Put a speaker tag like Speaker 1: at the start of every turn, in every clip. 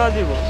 Speaker 1: শিক্ষা দিবস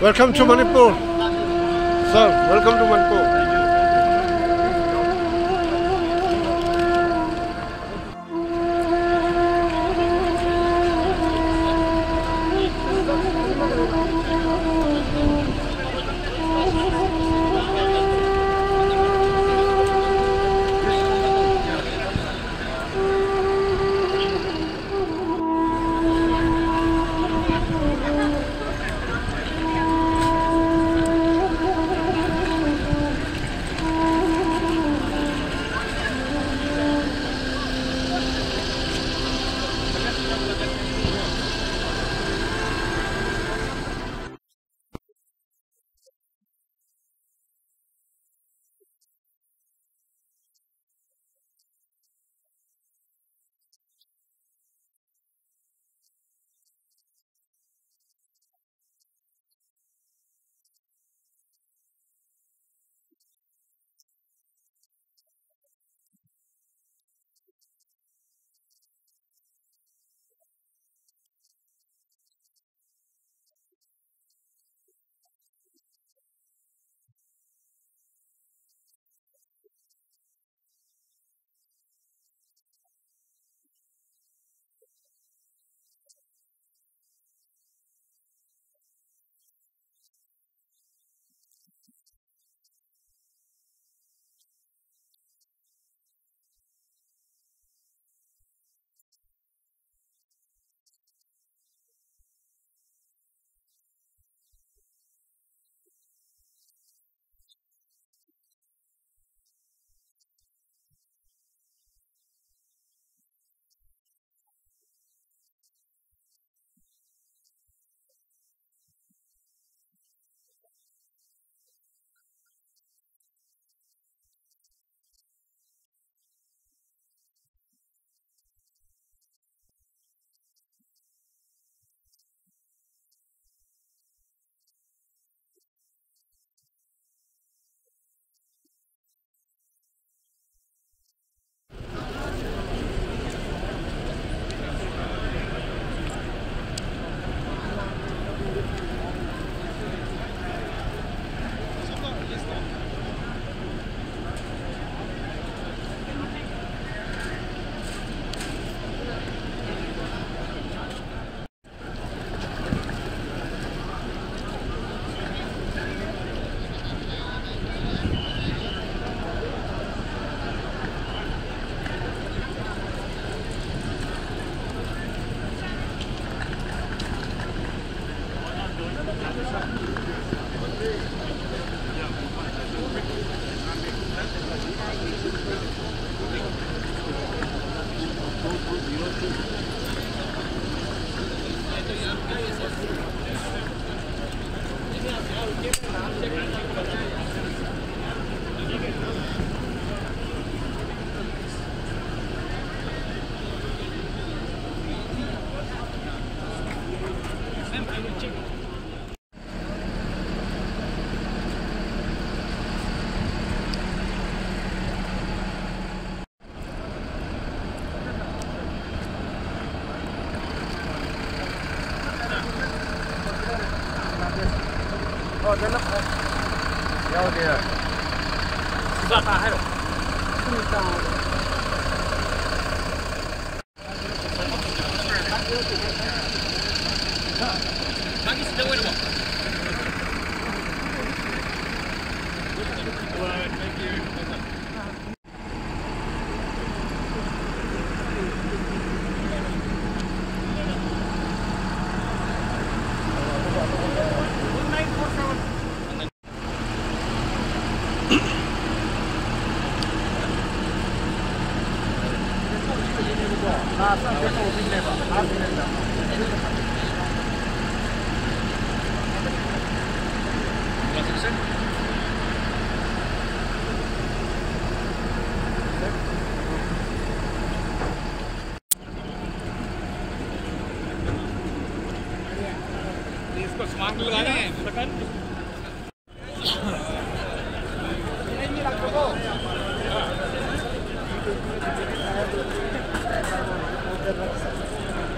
Speaker 2: Welcome to
Speaker 3: Manipur. Sir, welcome to Manipur.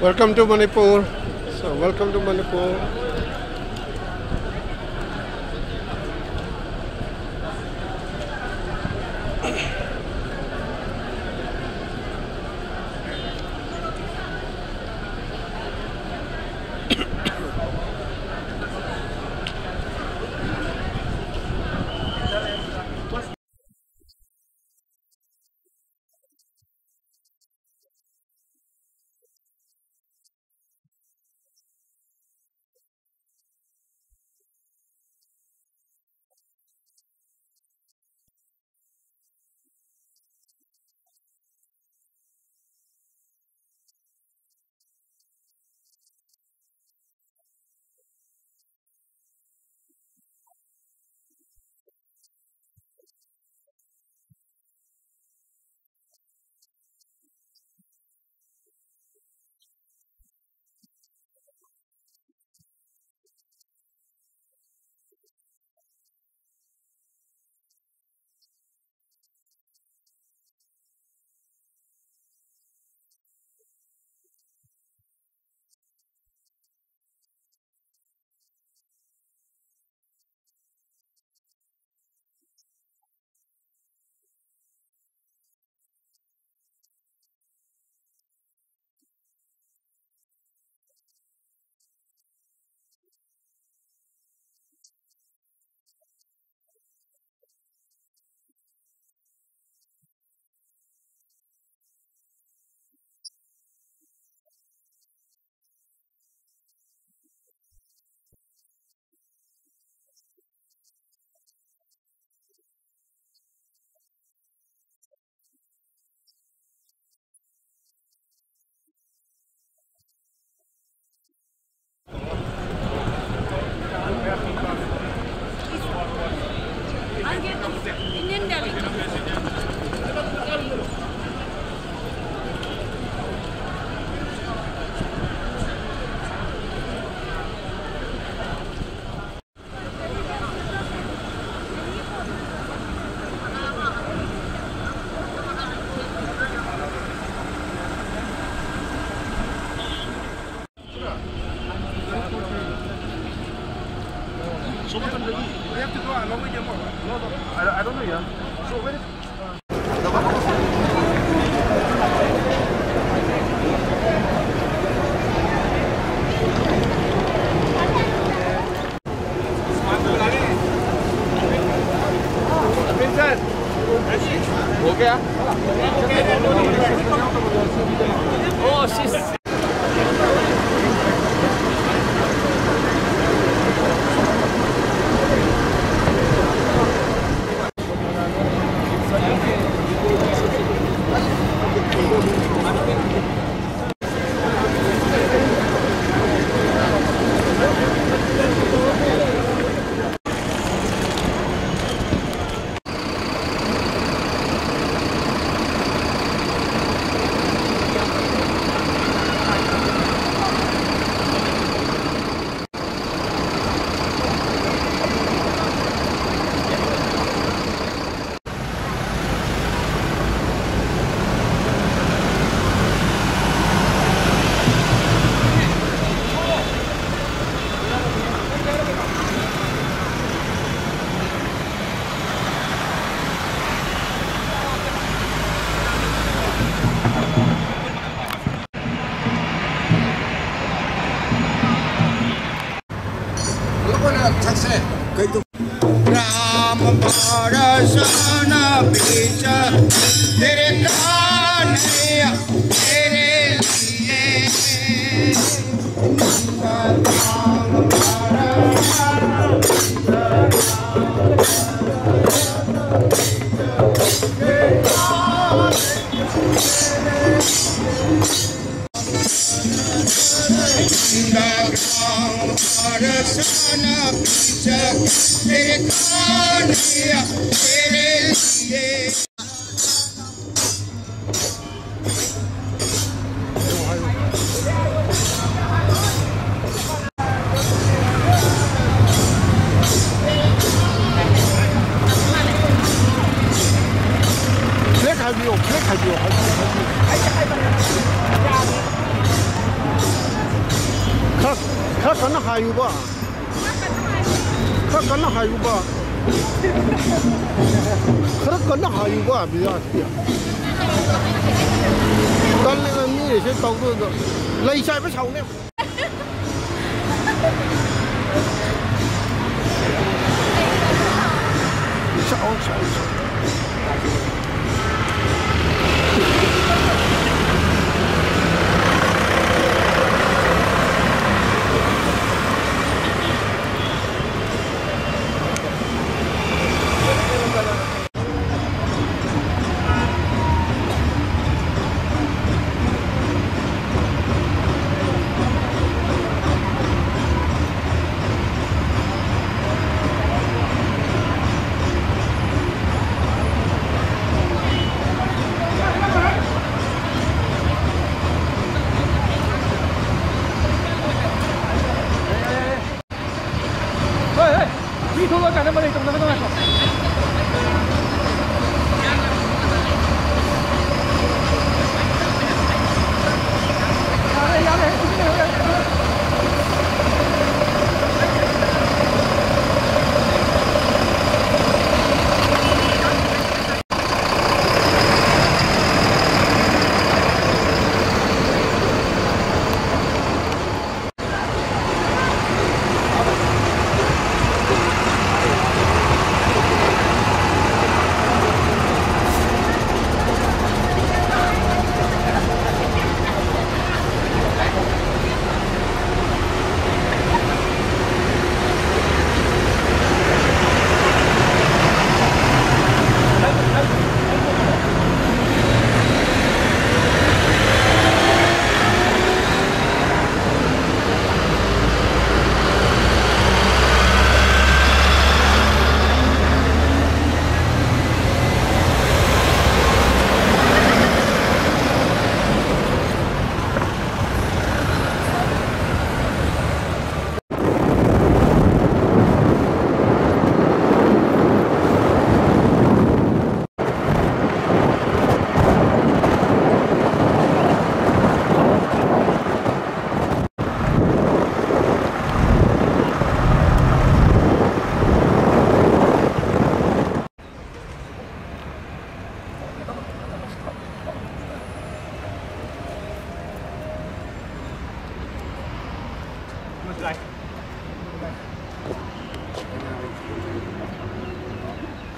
Speaker 3: Welcome to Manipur. So, welcome to Manipur.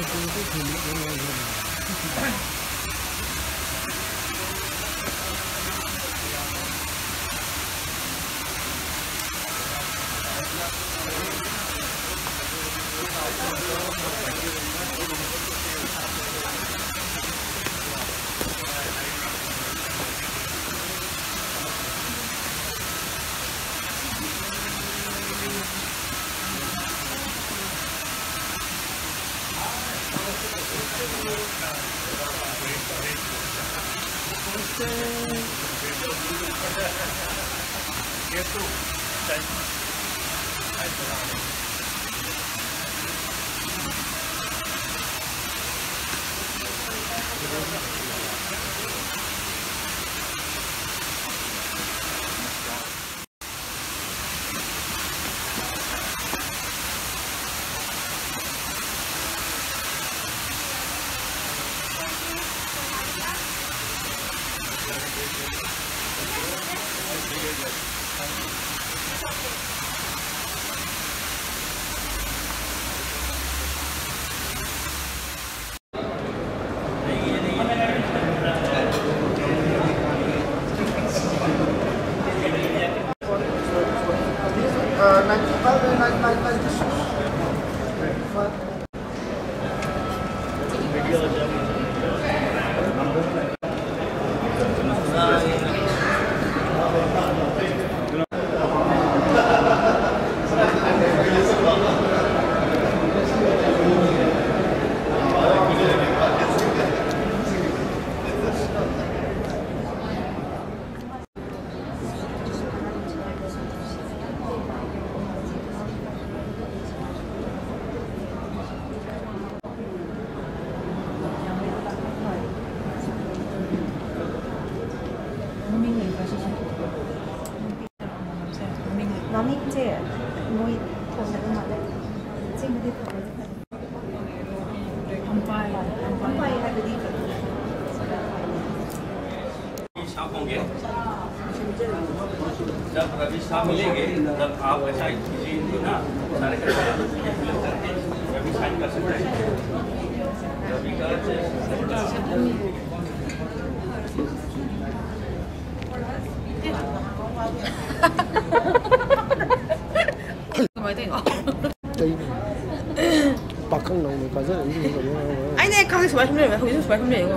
Speaker 1: Thank you.
Speaker 4: 거기서 말씀드리면 거기서 말
Speaker 5: 씀드려요 이거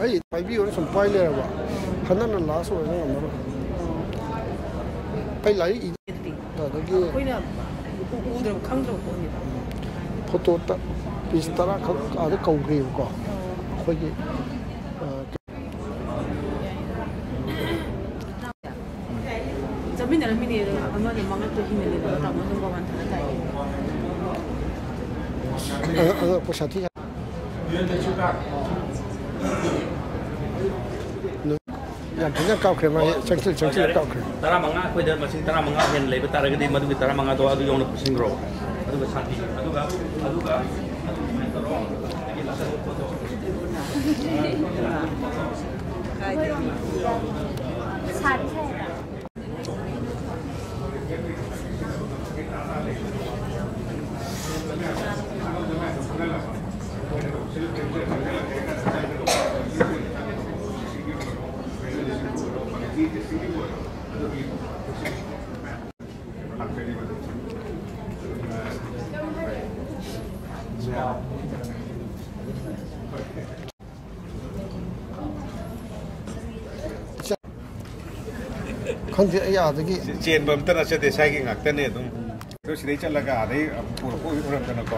Speaker 5: ay paibi ore som pai
Speaker 4: le
Speaker 5: ba
Speaker 4: hana na la so
Speaker 5: na ma pai lai i da da
Speaker 4: ge koi na u de kang de ko ni
Speaker 5: photo ta pis tara ka ka de kau ge ko
Speaker 1: ko ge साथी punya ya, kau ya, kau. Tara jadi masih tara yang lebih tara gede, madu kita tara adu yang
Speaker 5: ꯈꯪꯗꯦ ꯑꯩ ꯑꯥꯗꯒꯤ
Speaker 2: ꯆꯦꯟꯕ ꯑꯝꯇ ꯅꯠꯆꯗꯦ ꯁꯥꯏꯒꯤ ꯉꯥꯛꯇꯅꯦ ꯑꯗꯨꯝ ꯑꯗꯣ ꯁꯤꯗꯩ ꯆꯠꯂꯒ ꯑꯗꯩ ꯄꯨꯔꯛꯄ ꯎꯔꯝꯗꯅꯀꯣ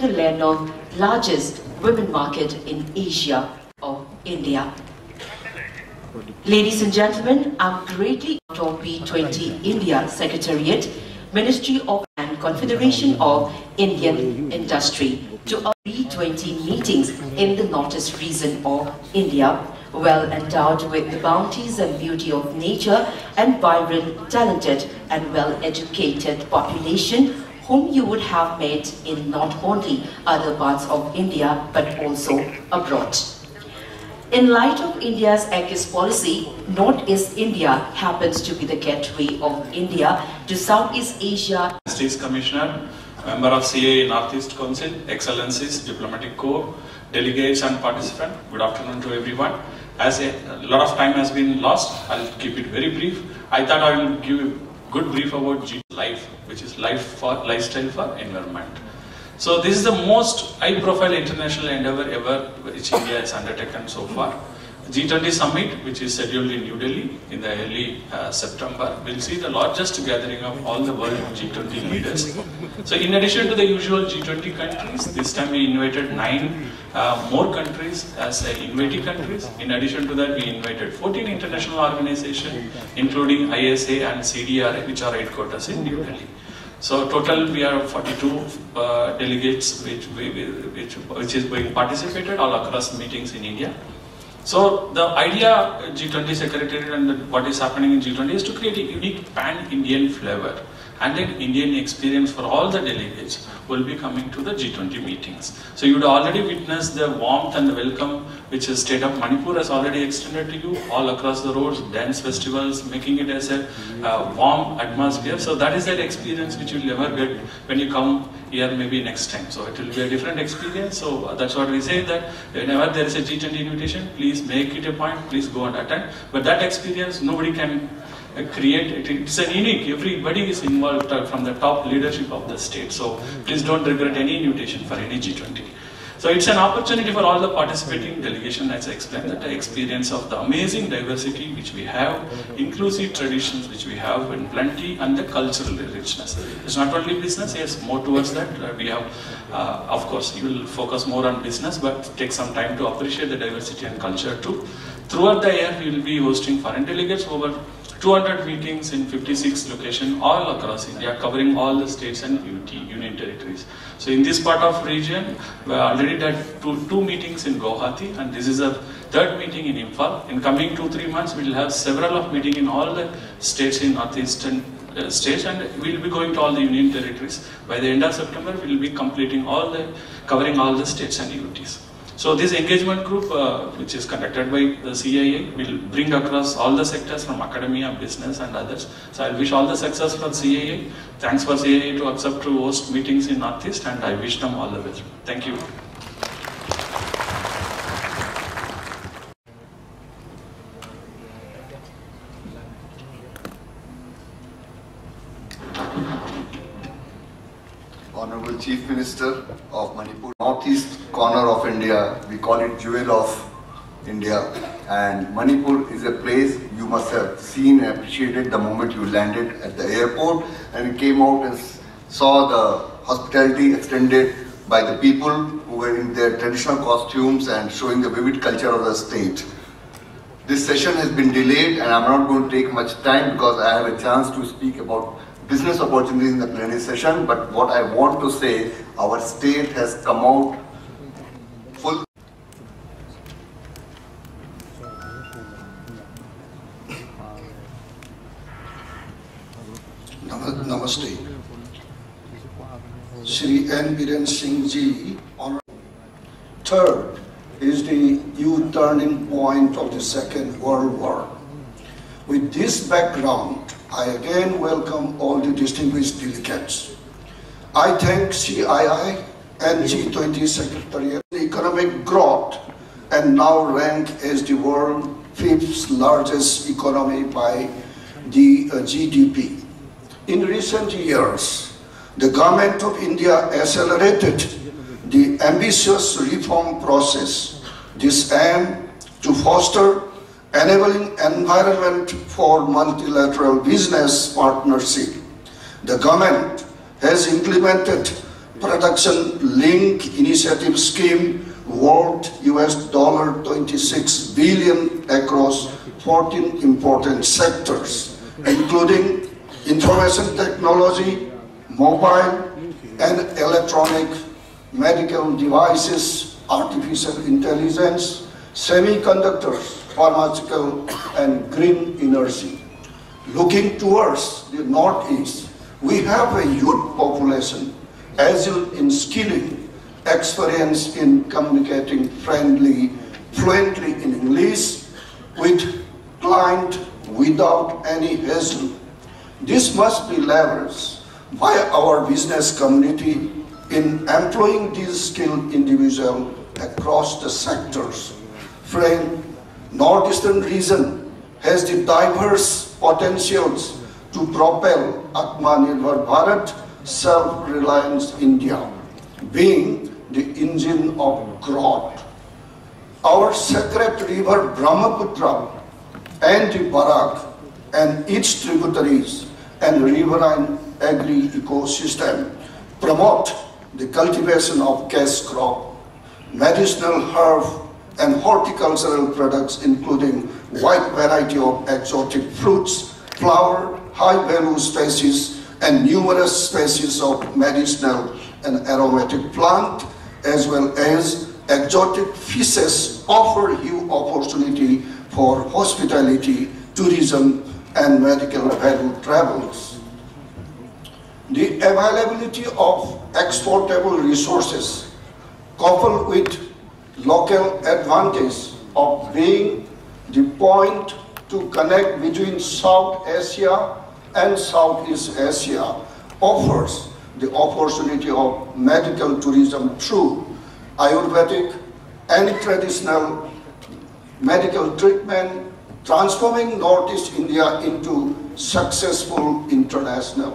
Speaker 6: to the land of largest women market in Asia of India. Ladies and gentlemen, I'm greatly proud of B20 India Secretariat, Ministry of and Confederation of Indian Industry to our B20 meetings in the northeast region of India, well endowed with the bounties and beauty of nature and vibrant, talented and well-educated population whom you would have met in not only other parts of India but also abroad. In light of India's Act East policy, Northeast India happens to be the gateway of India to Southeast Asia
Speaker 7: States Commissioner, member of CII Northeast Council, Excellencies, Diplomatic Corps, delegates and participants, good afternoon to everyone. As a, a lot of time has been lost, I'll keep it very brief. I thought I will give good brief about G life, which is life for lifestyle for environment. So this is the most high-profile international endeavor ever which India has undertaken so far. G20 summit, which is scheduled in New Delhi in the early uh, September, will see the largest gathering of all the world G20 leaders. So in addition to the usual G20 countries, this time we invited nine uh, more countries as uh, inviting countries. In addition to that, we invited 14 international organizations, including ISA and CDRI, which are headquarters in New Delhi. So total we are 42 uh, delegates which, we- which, which is being participated all across meetings in India. So the idea uh, G20 Secretariat and what is happening in G20 is to create a unique pan-Indian flavor. And an Indian experience for all the delegates will be coming to the G20 meetings. So you would already witness the warmth and the welcome which the state of Manipur has already extended to you all across the roads, dance festivals, making it as a uh, warm atmosphere. So that is that experience which you'll never get when you come here maybe next time. So it will be a different experience. So that's what we say that whenever there is a G20 invitation, please make it a point, please go and attend. But that experience nobody can create it. It's a unique. Everybody is involved uh, from the top leadership of the state. So please don't regret any invitation for any G20. So it's an opportunity for all the participating delegation, as I explained, that the experience of the amazing diversity which we have, inclusive traditions which we have, and plenty, and the cultural richness. It's not only business, yes, more towards that. Uh, we have, uh, of course, you will focus more on business, but take some time to appreciate the diversity and culture too. Throughout the year, we will be hosting foreign delegates over 200 meetings in 56 locations all across India, covering all the states and UT, union territories. So in this part of region, we already did two, two meetings in Guwahati, and this is a third meeting in Imphal. In coming two, three months, we will have several of meeting in all the states in northeastern uh, states and we will be going to all the union territories. By the end of September, we will be completing all the, covering all the states and UTs. So this engagement group, uh, which is conducted by the CII, will bring across all the sectors from academia, business and others. So I wish all the success for CII. Thanks for CII to accept to host meetings in Northeast and I wish them all the best. Thank you.
Speaker 8: Honorable Chief Minister of Manipur, northeast corner of India, we call it jewel of India. And Manipur is a place you must have seen and appreciated the moment you landed at the airport and came out and saw the hospitality extended by the people who were in their traditional costumes and showing the vivid culture of the state. This session has been delayed and I'm not going to take much time because I have a chance to speak about business opportunities in the plenary session. But what I want to say, our state has come out full.
Speaker 9: Namaste. Shri N. Biren Singh Ji. Third is the U-turning point of the Second World War. With this background, I again welcome all the distinguished delegates. I thank CII and G20 Secretariat The economic growth and now rank as the world's fifth largest economy by the uh, GDP. In recent years, the government of India accelerated the ambitious reform process. This aim to foster enabling environment for multilateral business partnership. The government has implemented production link initiative scheme worth US dollar 26 billion across 14 important sectors, including information technology, mobile and electronic medical devices, artificial intelligence, semiconductors, pharmaceutical and green energy. Looking towards the northeast, we have a youth population agile in skilling, experience in communicating friendly, fluently in English with client without any hassle. This must be leveraged by our business community in employing these skilled individuals across the sectors. Friend, Northeastern region has the diverse potentials to propel Atmanirbhar Bharat self-reliance India, being the engine of growth. Our sacred river Brahmaputra and the Barak and its tributaries and riverine agri-ecosystem promote the cultivation of cash crop, medicinal herb and horticultural products including wide variety of exotic fruits, flower, high-value species and numerous species of medicinal and aromatic plant as well as exotic fishes offer huge opportunity for hospitality, tourism and medical value travels. The availability of exportable resources coupled with local advantage of being the point to connect between South Asia and Southeast Asia offers the opportunity of medical tourism through Ayurvedic and traditional medical treatment, transforming Northeast India into successful international.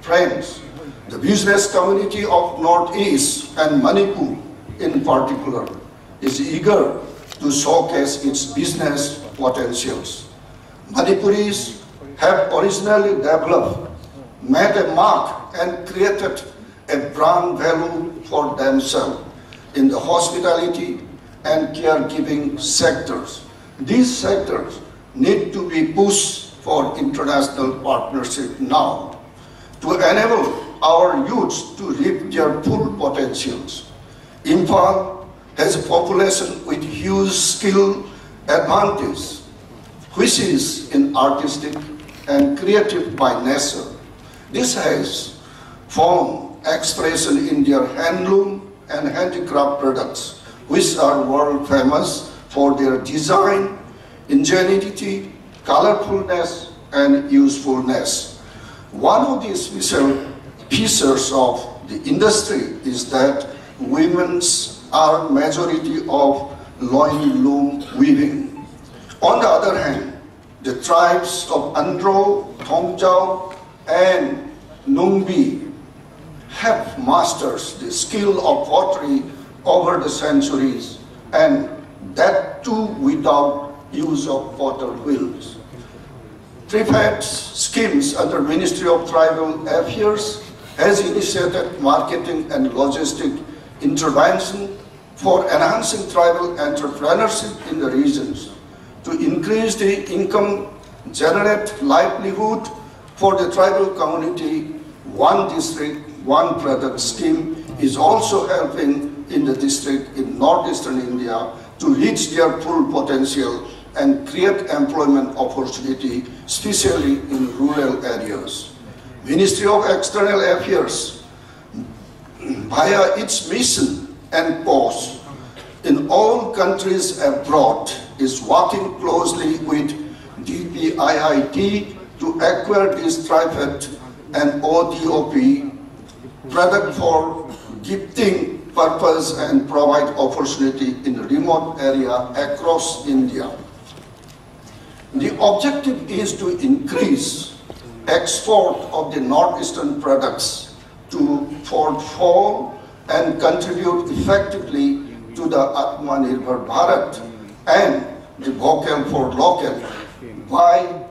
Speaker 9: Friends, the business community of Northeast and Manipur in particular is eager to showcase its business potentials. Manipuris have originally developed, made a mark and created a brand value for themselves in the hospitality and caregiving sectors. These sectors need to be pushed for international partnership now to enable our youths to reap their full potentials. Imphal has a population with huge skill advantage, which is in artistic and creative by nature. This has found expression in their handloom and handicraft products, which are world famous for their design, ingenuity, colorfulness, and usefulness. One of the special features of the industry is that women's are majority of loin loom weaving. On the other hand, the tribes of Andro, Thongjao, and Nungbi have mastered the skill of pottery over the centuries, and that too without use of potter wheels. Trifed's schemes under Ministry of Tribal Affairs has initiated marketing and logistic intervention for enhancing tribal entrepreneurship in the regions to increase the income, generate livelihood for the tribal community. One district, one product scheme is also helping in the district in northeastern India to reach their full potential and create employment opportunity, especially in rural areas. Ministry of External Affairs, via its mission and post in all countries abroad, is working closely with DPIIT to acquire this TRIFED and ODOP product for gifting purpose and provide opportunity in remote area across India. The objective is to increase export of the northeastern products to fall and contribute effectively to the Atmanirbhar Bharat and the vocal for local by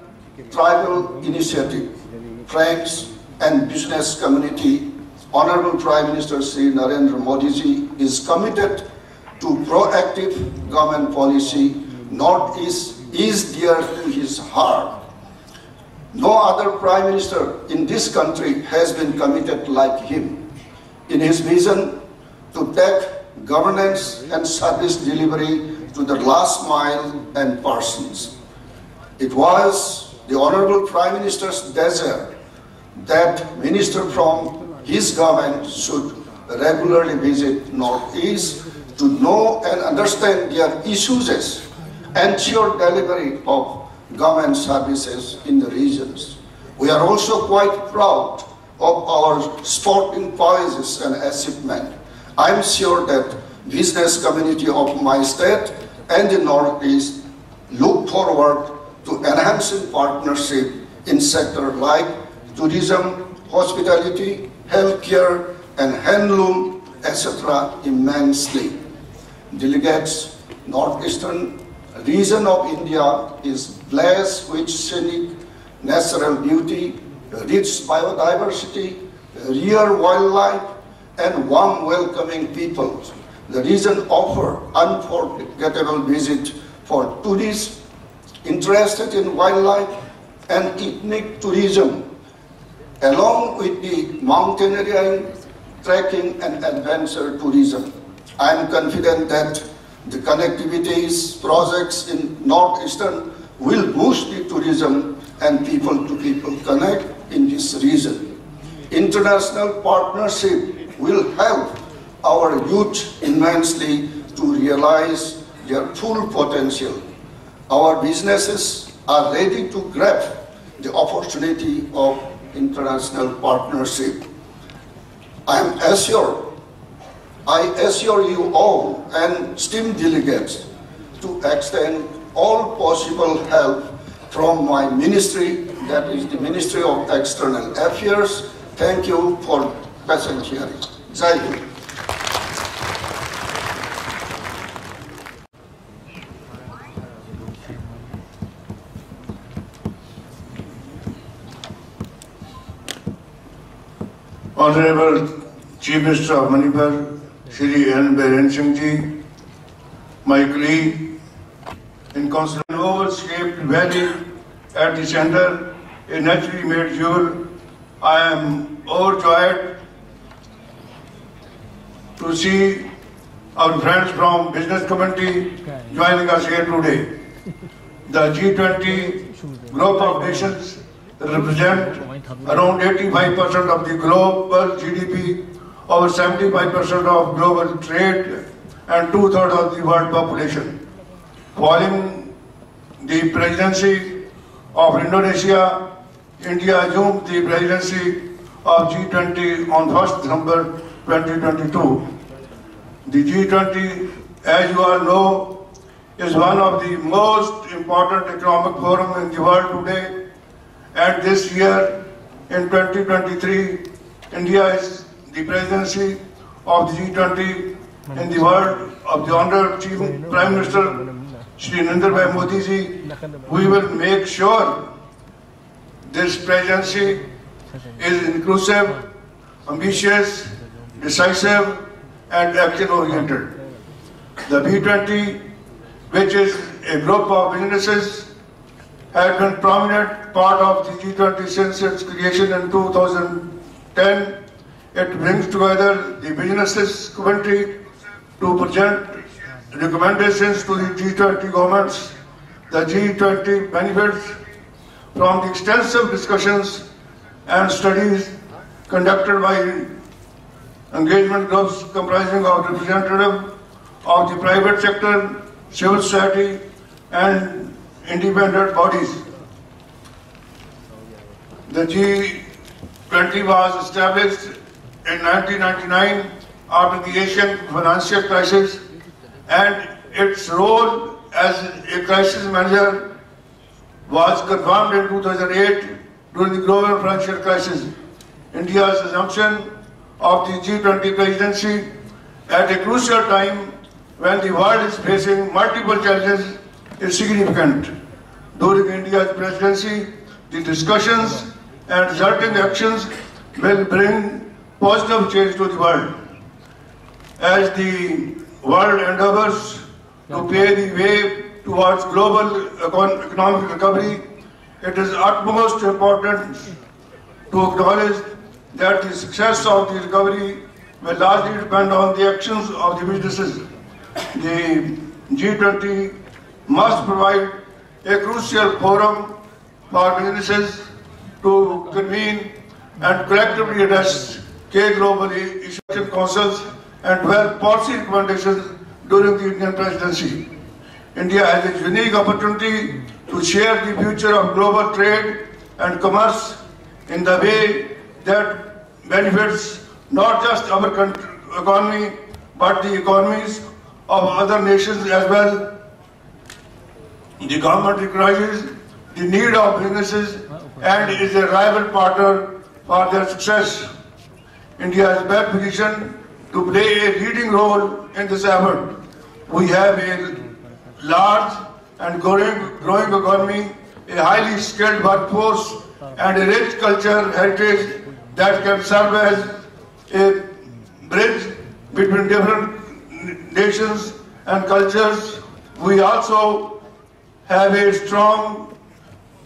Speaker 9: tribal initiative, friends and business community. Honorable Prime Minister Sri Narendra Modi ji is committed to proactive government policy. Northeast is dear to his heart. No other Prime Minister in this country has been committed like him in his vision to take governance and service delivery to the last mile and persons. It was the Honorable Prime Minister's desire that minister from his government should regularly visit Northeast to know and understand their issues, and ensure delivery of government services in the regions. We are also quite proud of our sporting prowess and achievement. I'm sure that business community of my state and the Northeast look forward to enhancing partnership in sectors like tourism, hospitality, healthcare, and handloom, etc. immensely. Delegates, Northeastern region of India is blessed with scenic natural beauty, rich biodiversity, rare wildlife, and warm welcoming people. The region offers unforgettable visit for tourists interested in wildlife and ethnic tourism, along with the mountaineering, trekking, and adventure tourism. I am confident that the connectivities projects in Northeastern will boost the tourism and people-to-people connect in this region. international partnership will help our youth immensely to realize their full potential. Our businesses are ready to grab the opportunity of international partnership. I am assured, I assure you all and STEAM delegates to extend all possible help from my ministry, that is the Ministry of External Affairs. Thank you for patient hearing. Jai Hind.
Speaker 10: Honorable Chief Minister of Manipur, Shri N. Biren Singh Ji, my colleague in Council, an oval-shaped valley at the center, a naturally made jewel. I am overjoyed to see our friends from business community joining us here today. The G20 group of nations represent around 85% of the global GDP, over 75% of global trade, and two-thirds of the world population. Following the presidency of Indonesia, India assumed the presidency of G20 on 1st December 2022. The G20, as you all know, is one of the most important economic forums in the world today. And this year, in 2023, India is the presidency of the G20 in the world of the Honorable Chief Prime Minister Shri Narendra Modi ji. We will make sure this presidency is inclusive, ambitious, decisive, and action-oriented. The B20, which is a group of businesses, has been prominent part of the G20 since its creation in 2010. It brings together the businesses community to present recommendations to the G20 governments. The G20 benefits from the extensive discussions and studies conducted by engagement groups comprising of representatives of the private sector, civil society, and independent bodies. The G20 was established in 1999 after the Asian financial crisis and its role as a crisis manager was confirmed in 2008 during the global financial crisis. India's assumption of the G20 presidency at a crucial time when the world is facing multiple challenges is significant. During India's presidency, the discussions and resulting actions will bring positive change to the world. As the world endeavors to pave the way towards global economic recovery, it is utmost important to acknowledge that the success of the recovery will largely depend on the actions of the businesses. The G20 must provide a crucial forum for businesses to convene and collectively address key global issues councils and develop policy recommendations during the Indian presidency. India has a unique opportunity to share the future of global trade and commerce in the way that benefits not just our economy but the economies of other nations as well. The government recognizes the need of businesses and is a rival partner for their success. India is well positioned to play a leading role in this effort. We have a large and growing, growing economy, a highly skilled workforce, and a rich culture heritage that can serve as a bridge between different nations and cultures. We also have a strong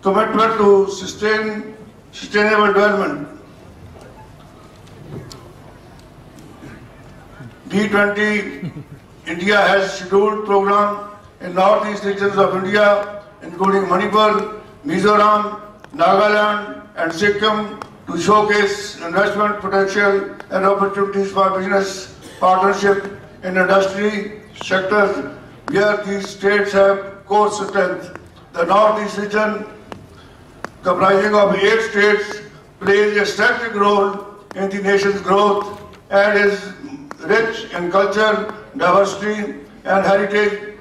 Speaker 10: commitment to sustain sustainable development. B20 India has scheduled program in northeast regions of India, including Manipur, Mizoram, Nagaland, and Sikkim, to showcase investment potential and opportunities for business partnership in industry sectors where these states have core strength. The Northeast region, comprising of eight states, plays a strategic role in the nation's growth and is rich in culture, diversity and heritage.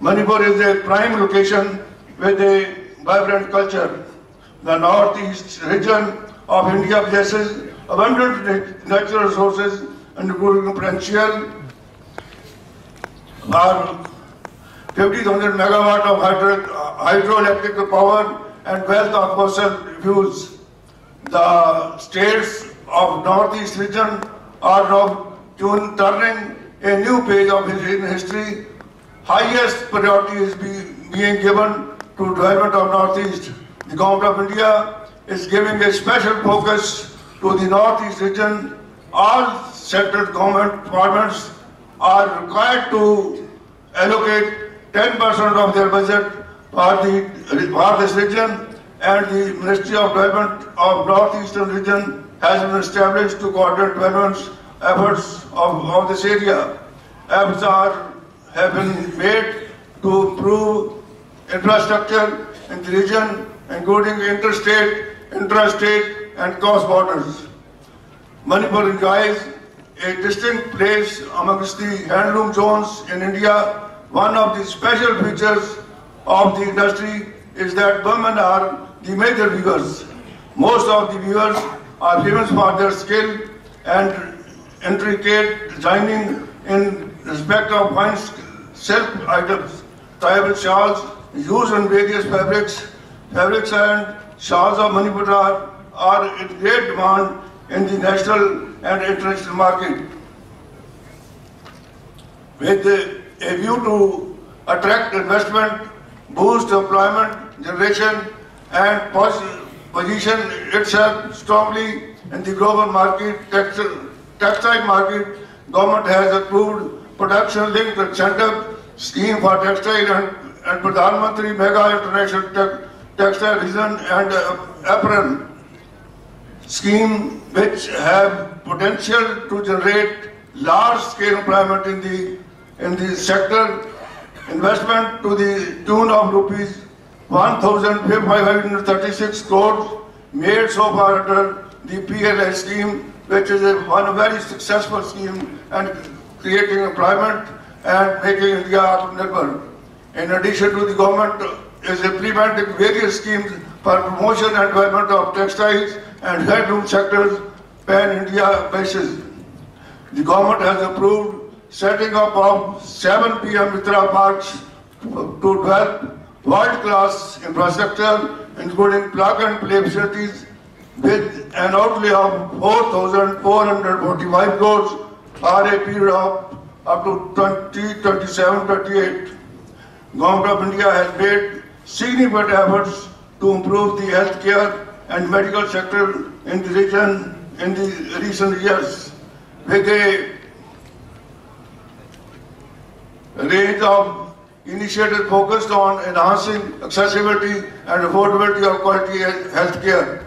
Speaker 10: Manipur is a prime location with a vibrant culture. The northeast region of India possesses abundant natural resources including potential are 50,000 megawatt of hydro, hydroelectric power and wealth of fossil fuels. The states of northeast region are now turning a new page of history. Highest priority is be- being given to development of northeast. The government of India is giving a special focus to the northeast region. All central government departments are required to allocate 10% of their budget for the for this region and the Ministry of Development of Northeastern region has been established to coordinate development efforts of, of this area. Efforts are, have been made to improve infrastructure in the region, including interstate, intrastate, and cross borders. Manipur enjoys a distinct place amongst the handloom zones in India. One of the special features of the industry is that women are the major weavers. Most of the weavers are famous for their skill and intricate designing in respect of fine silk items. Tribal shawls used in various fabrics. Fabrics and shawls of Manipur are, in great demand in the national and international market. With a view to attract investment, boost employment generation, and pos- position itself strongly in the global market, textile, market, government has approved production-linked incentive scheme for textile and, and Pradhan Mantri Mega International Textile Region and uh, Apparel scheme which have potential to generate large-scale employment in the in the sector. Investment to the tune of rupees 1,536 crores made so far under the PLI scheme, which is a, one very successful scheme and creating employment and making India Atmanirbhar. In addition to the government is implementing various schemes for promotion and development of textiles and handloom sectors pan-India basis. The government has approved setting up of 7 PM Mitra parks to develop world-class infrastructure, including plug-and-play facilities with an outlay of 4,445 crores for a period of up to 2027-28. Government of India has made significant efforts to improve the healthcare and medical sector in the region in the recent years with a range of initiatives focused on enhancing accessibility and affordability of quality healthcare.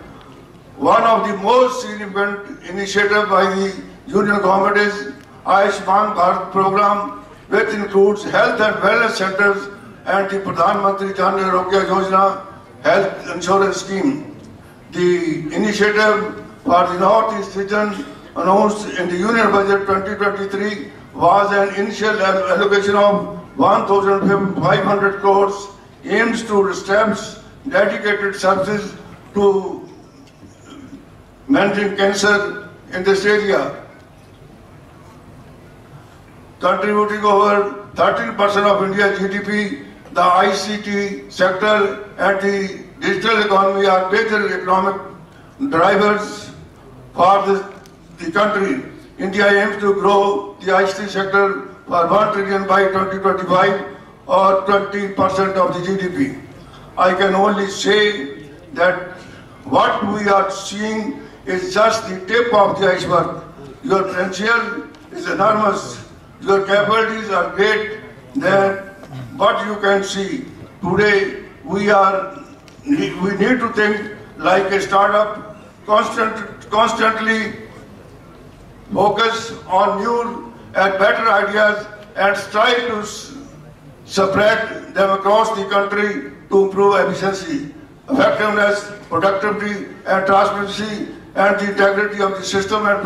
Speaker 10: One of the most significant initiatives by the union government is Ayushman Bharat program, which includes health and wellness centers and the Pradhan Mantri Jan Yojana health insurance scheme. The initiative for the Northeast region announced in the Union Budget 2023 was an initial allocation of 1,500 crores aims to establish dedicated services to managing cancer in this area. Contributing over 13% of India's GDP, the ICT sector and the digital economy are major economic drivers for the, the country. India aims to grow the ICT sector for 1 trillion by 2025 or 20% of the GDP. I can only say that what we are seeing is just the tip of the iceberg. Your potential is enormous. Your capabilities are great than what you can see. Today we are we need to think like a startup constant, constantly focus on new and better ideas and strive to spread them across the country to improve efficiency, effectiveness, productivity, and transparency, and the integrity of the system and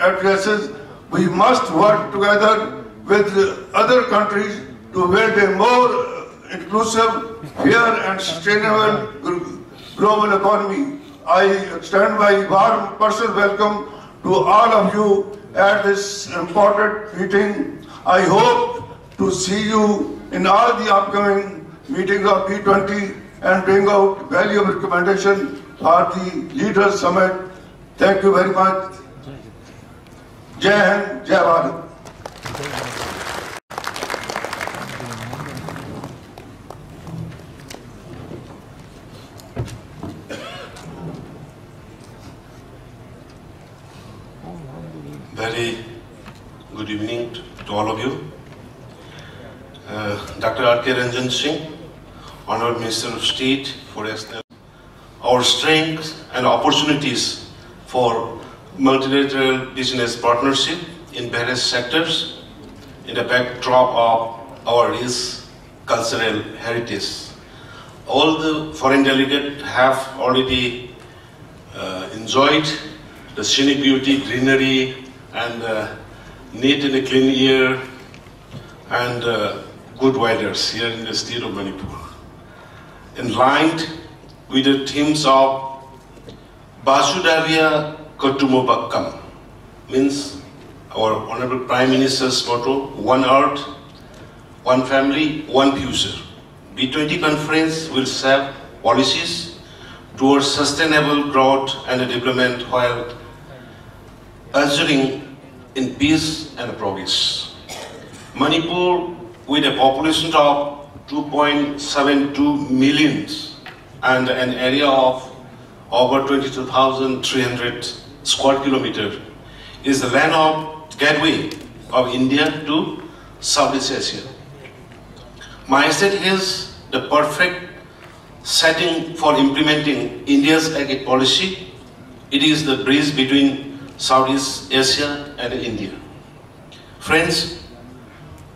Speaker 10: addresses. We must work together with other countries to build a more inclusive, fair, and sustainable global economy. I extend my warm personal welcome to all of you at this important meeting. I hope to see you in all the upcoming meetings of G20 and bring out valuable recommendation for the Leaders Summit. Thank you very much. Jai Hind, Jai Bharat.
Speaker 3: Very good evening to to all of you. Uh, Dr. R.K. Singh, Honorable Minister of State for External, our strengths and opportunities for multilateral business partnership in various sectors in the backdrop of our rich cultural heritage. All the foreign delegates have already uh, enjoyed the scenic beauty, greenery, and uh, neat and clean air, and uh, good weathers here in the state of Manipur. In line with the themes of Vasudhaiva Kutumbakam, means our Honorable Prime Minister's motto, one earth, one family, one future. B20 conference will serve policies towards sustainable growth and development while ushering in peace and progress. Manipur, with a population of 2.72 million and an area of over 22,300 square kilometers, is the land of gateway of India to Southeast Asia. My state is the perfect setting for implementing India's Act East policy. It is the bridge between Southeast Asia and India. Friends,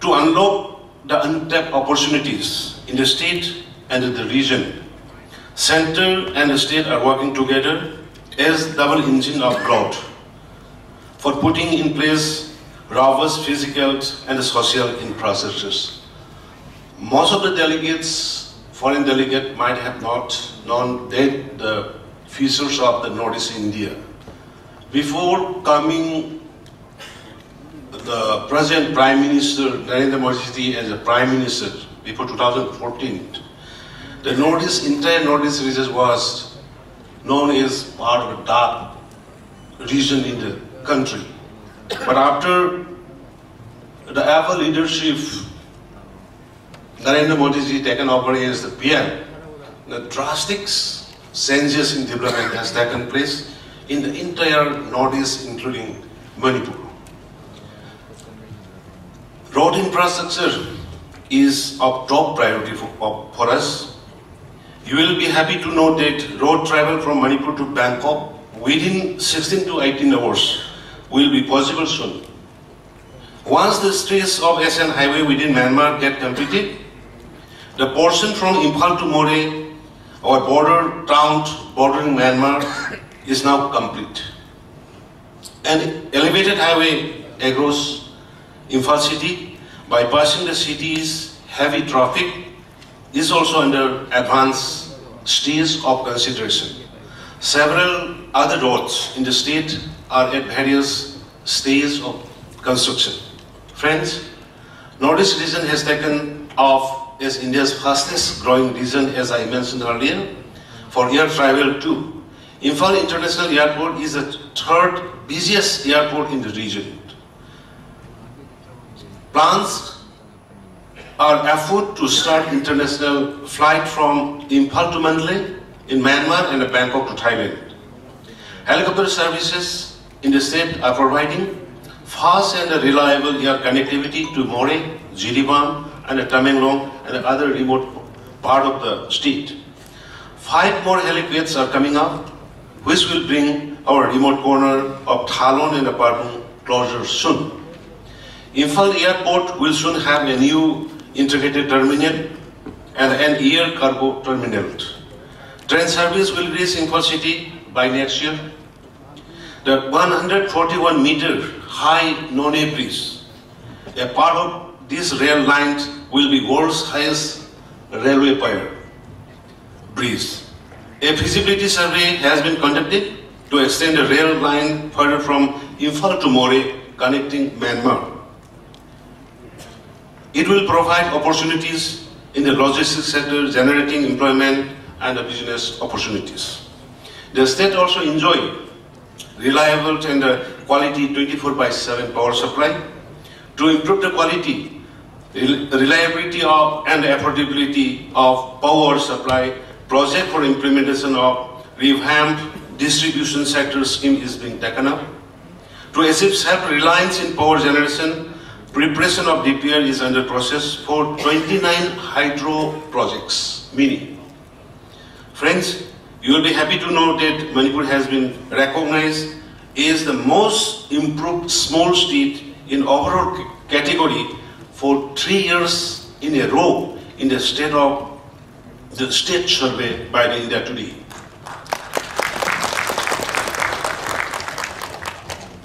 Speaker 3: to unlock the untapped opportunities in the state and in the region, center and the state are working together as double engine of growth for putting in place robust physical and social infrastructures. Most of the delegates, foreign delegate, might have not known that the features of the Northeast India. Before coming the present Prime Minister Narendra Modi as a Prime Minister before 2014, the Northeast, entire Northeast region was known as part of a dark region in the country. But after the ever leadership, Narendra Modi taken over as the PM, the drastic changes in development has taken place in the entire Northeast, including Manipur. Road infrastructure is of top priority for, for us. You will be happy to know that road travel from Manipur to Bangkok within 16 to 18 hours will be possible soon. Once the stretch of ASEAN highway within Myanmar get completed, the portion from Imphal to Moreh, our border town bordering Myanmar, is now complete. An elevated highway across Imphal city, bypassing the city's heavy traffic, is also under advanced stage of consideration. Several other roads in the state are at various stages of construction. Friends, Northeast region has taken off as India's fastest growing region, as I mentioned earlier, for air travel too. Imphal International Airport is the third busiest airport in the region. Plans are afoot to start international flight from Imphal to Mandalay in Myanmar and Bangkok to Thailand. Helicopter services in the state are providing fast and reliable air connectivity to Moreh, Jiribam, and Tamenglong and other remote part of the state. Five more helipads are coming up, which will bring our remote corner of Thalon and Aparbung closer soon. Imphal Airport will soon have a new integrated terminal and an air cargo terminal. Train service will reach Imphal city by next year. The 141 meter high Noney bridge, a part of this rail line will be world's highest railway pier bridge. A feasibility survey has been conducted to extend the rail line further from Imphal to Moreh, connecting Myanmar. It will provide opportunities in the logistics sector, generating employment and business opportunities. The state also enjoy reliable and quality 24 by 7 power supply. To improve the quality, reliability of and affordability of power supply, project for implementation of revamped distribution sector scheme is being taken up. To achieve self-reliance in power generation, preparation of DPR is under process for 29 hydro projects, meaning. Friends, you will be happy to know that Manipur has been recognized as the most improved small state in overall category for three years in a row in the state of the state survey by the India Today.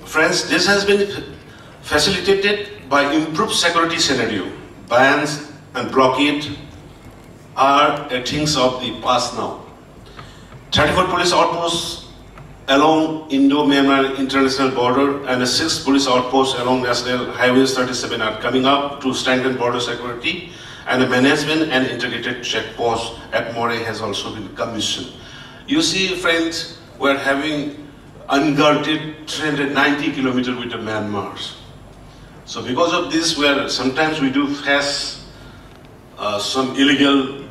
Speaker 3: Friends, this has been facilitated by improved security scenario. Bans and blockade are things of the past now. 34 police outposts along Indo-Myanmar international border and a sixth police outpost along National Highways 37 are coming up to strengthen border security and a management and integrated checkpost at Moreh has also been commissioned. You see, friends, we're having unguarded 390 kilometers with the Myanmar. So because of this, where sometimes we do face uh, some illegal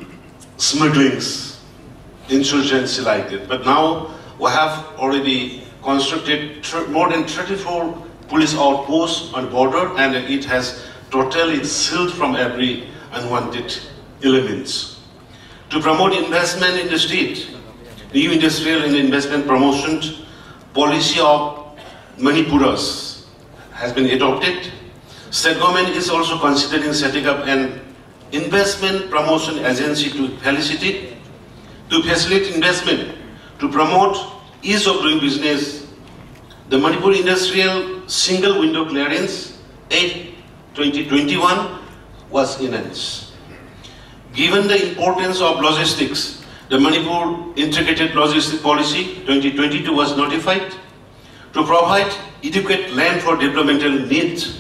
Speaker 3: smugglings, insurgency like that. But now we have already constructed more than 34 police outposts on border and it has totally sealed from every unwanted elements. To promote investment in the state, new industrial and investment promotion policy of Manipuras has been adopted. State government is also considering setting up an investment promotion agency to facilitate to facilitate investment, to promote ease of doing business. The Manipur Industrial Single Window Clearance 8 2021 was enhanced. Given the importance of logistics, the Manipur Integrated Logistics Policy 2022 was notified to provide adequate land for developmental needs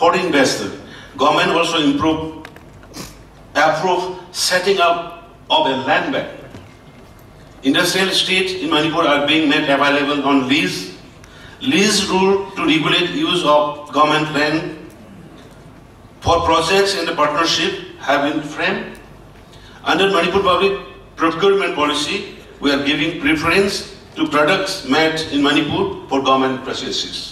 Speaker 3: for the investor. Government also improved, approved setting up of a land bank. Industrial estates in Manipur are being made available on lease. Lease rule to regulate use of government land for projects in the partnership have been framed. Under Manipur Public Procurement Policy, we are giving preference to products made in Manipur for government processes.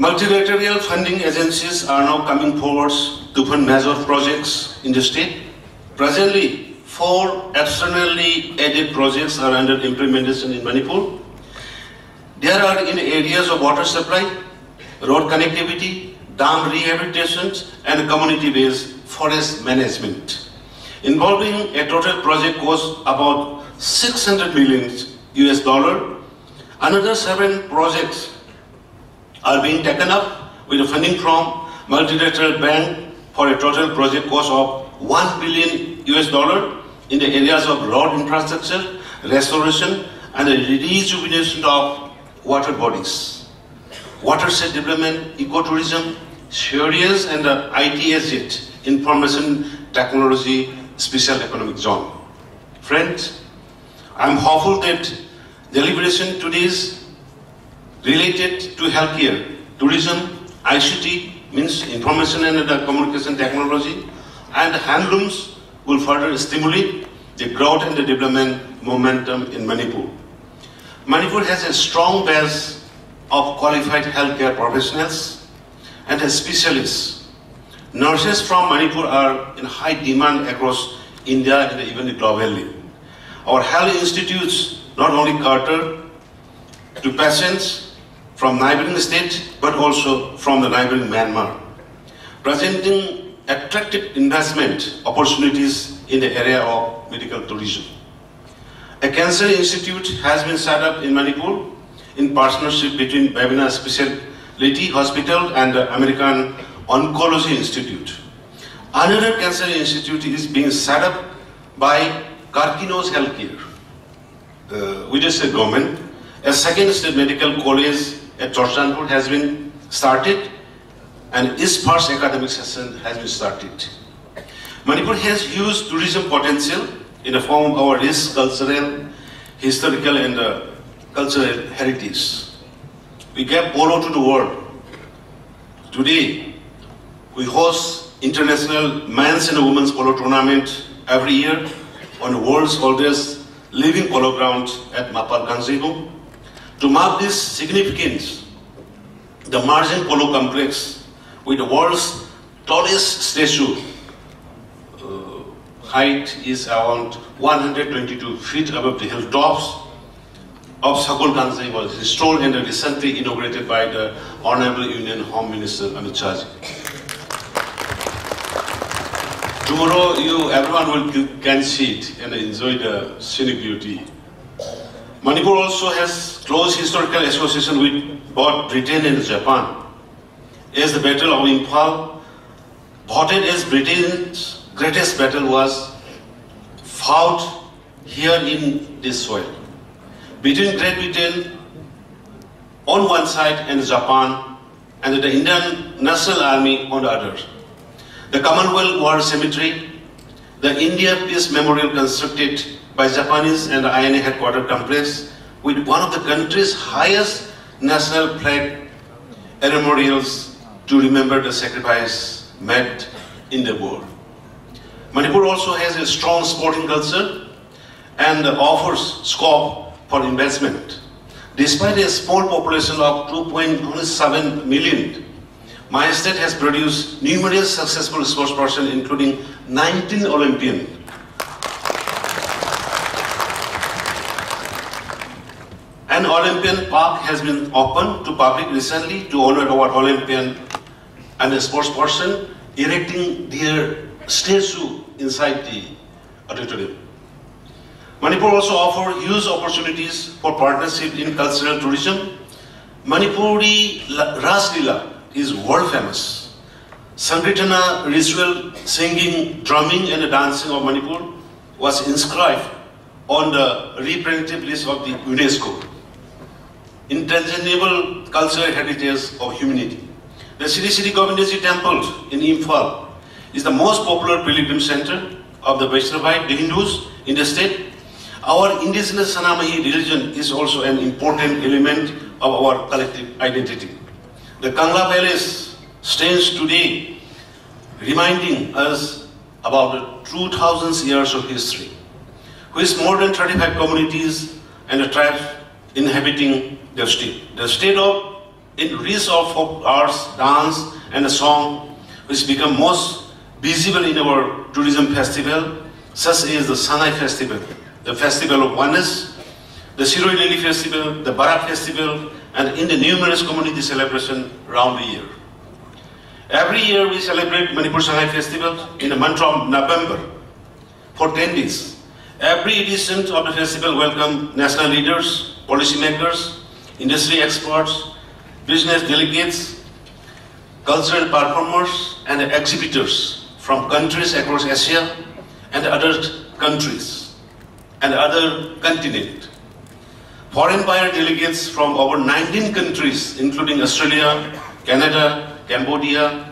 Speaker 3: Multilateral funding agencies are now coming forward to fund major projects in the state. Presently, four externally aided projects are under implementation in Manipur. There are in areas of water supply, road connectivity, dam rehabilitation, and community-based forest management, involving a total project cost about 600 million US dollar. Another seven projects are being taken up with the funding from multilateral bank for a total project cost of 1 billion US dollar in the areas of road infrastructure, restoration, and the rejuvenation of water bodies, watershed development, ecotourism, areas, and the ITS Information Technology Special Economic Zone. Friends, I'm hopeful that deliberation today is related to healthcare, tourism, ICT, means information and communication technology, and handlooms will further stimulate the growth and the development momentum in Manipur. Manipur has a strong base of qualified healthcare professionals and specialists. Nurses from Manipur are in high demand across India and even globally. Our health institutes not only cater to patients from neighboring states, but also from the neighboring Myanmar, presenting attractive investment opportunities in the area of medical tourism. A cancer institute has been set up in Manipur in partnership between Babina Specialty Hospital and the American Oncology Institute. Another cancer institute is being set up by Karkinos Healthcare, uh, which is a government. A second state medical college at Churachandpur has been started and ISPARS academic session has been started. Manipur has huge tourism potential in the form of our rich cultural, historical and uh, cultural heritage. We gave polo to the world. Today, we host international men's and women's polo tournament every year on the world's oldest living polo ground at Mapal Kangjeibung. To mark this significance, the Marjing Polo Complex with the world's tallest statue, uh, height is around 122 feet above the hilltops of Sagol Kangjei was installed and recently inaugurated by the Honorable Union Home Minister Amit Shah. Tomorrow, you everyone will can see it and enjoy the scenic beauty. Manipur also has close historical association with both Britain and Japan. As the Battle of Imphal, voted as Britain's greatest battle was fought here in this soil. Between Great Britain on one side and Japan and the Indian National Army on the other. The Commonwealth War Cemetery, the India Peace Memorial constructed by Japanese and INA headquarters complex with one of the country's highest national flag memorials to remember the sacrifice made in the war. Manipur also has a strong sporting culture and offers scope for investment. Despite a small population of 2.7 million, my state has produced numerous successful sportspersons, including 19 Olympian. An Olympian park has been opened to public recently to honor our Olympian and a sportsperson, erecting their statue inside the auditorium. Manipur also offers huge opportunities for partnership in cultural tourism. Manipuri Ras Leela is world famous. Sankirtana ritual, singing, drumming and dancing of Manipur was inscribed on the representative list of the UNESCO. Intangible cultural heritage of humanity. The Sri Sri Govindaji temple in Imphal is the most popular pilgrim center of the Vaishnavite, Hindus in the state. Our indigenous Sanamahi religion is also an important element of our collective identity. The Kangla Palace stands today reminding us about the 2000 years of history, with more than 35 communities and tribes inhabiting the state. The state of in rich of folk arts, dance and a song, which become most visible in our tourism festival, such as the Sangai Festival, the Festival of Oneness, the Siroi Lily Festival, the Barak Festival, and in the numerous community celebration around the year. Every year we celebrate Manipur Sangai Festival in the month of November for 10 days. Every edition of the festival welcome national leaders, policymakers, industry experts, business delegates, cultural performers, and exhibitors from countries across Asia and other countries and other continents. Foreign buyer delegates from over 19 countries, including Australia, Canada, Cambodia,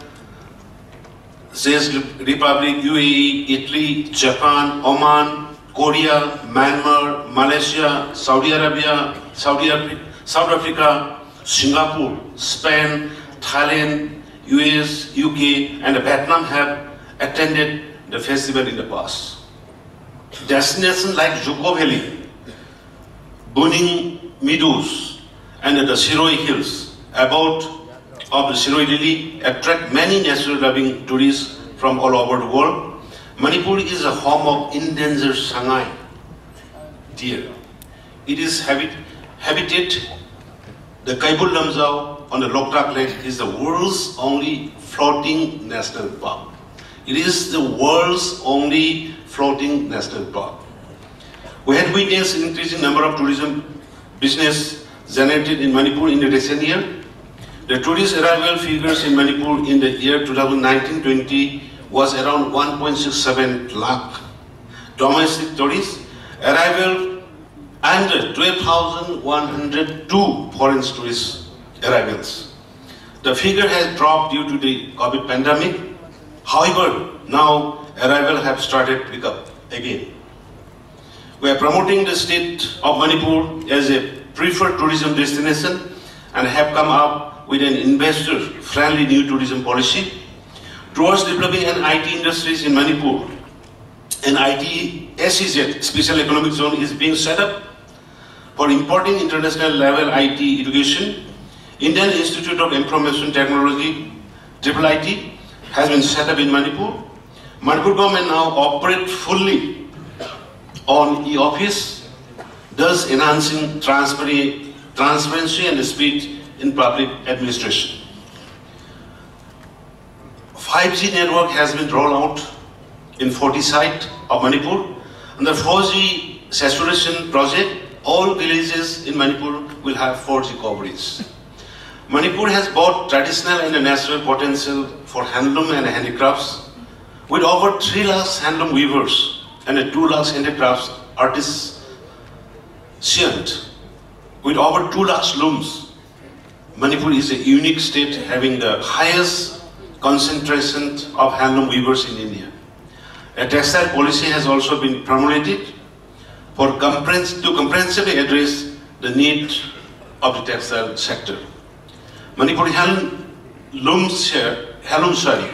Speaker 3: Czech Republic, UAE, Italy, Japan, Oman, Korea, Myanmar, Malaysia, Saudi Arabia, Saudi Africa, South Africa, Singapore, Spain, Thailand, US, UK, and Vietnam have attended the festival in the past. Destinations like Dzükou Valley, Buning Meadows, and the Siroi Hills, about of the Siroi Lily, attract many nature-loving tourists from all over the world. Manipur is a home of endangered Sangai, deer. It is habit, habitat. The Keibul Lamjao on the Loktak Lake is the world's only floating national park. It is the world's only floating national park. We had witnessed an increasing number of tourism business generated in Manipur in the recent year. The tourist arrival figures in Manipur in the year 2019-20 was around 1.67 lakh. Domestic tourists arrival and 12,102 foreign tourist arrivals. The figure has dropped due to the COVID pandemic. However, now arrivals have started to pick up again. We are promoting the state of Manipur as a preferred tourism destination and have come up with an investor-friendly new tourism policy towards developing an IT industries in Manipur. An IT SEZ, Special Economic Zone, is being set up for importing international level IT education. Indian Institute of Information Technology, Triple IT, has been set up in Manipur. Manipur government now operates fully on e-office, thus enhancing transparency and speed in public administration. 5G network has been rolled out in 40 sites of Manipur. Under 4G saturation project, all villages in Manipur will have 4G coverage. Manipur has both traditional and natural potential for handloom and handicrafts, with over 3 lakhs handloom weavers and 2 lakhs handicrafts artists with over 2 lakhs looms. Manipur is a unique state having the highest concentration of handloom weavers in India. A textile policy has also been promulgated for to comprehensively address the needs of the textile sector. Manipuri handloom sari,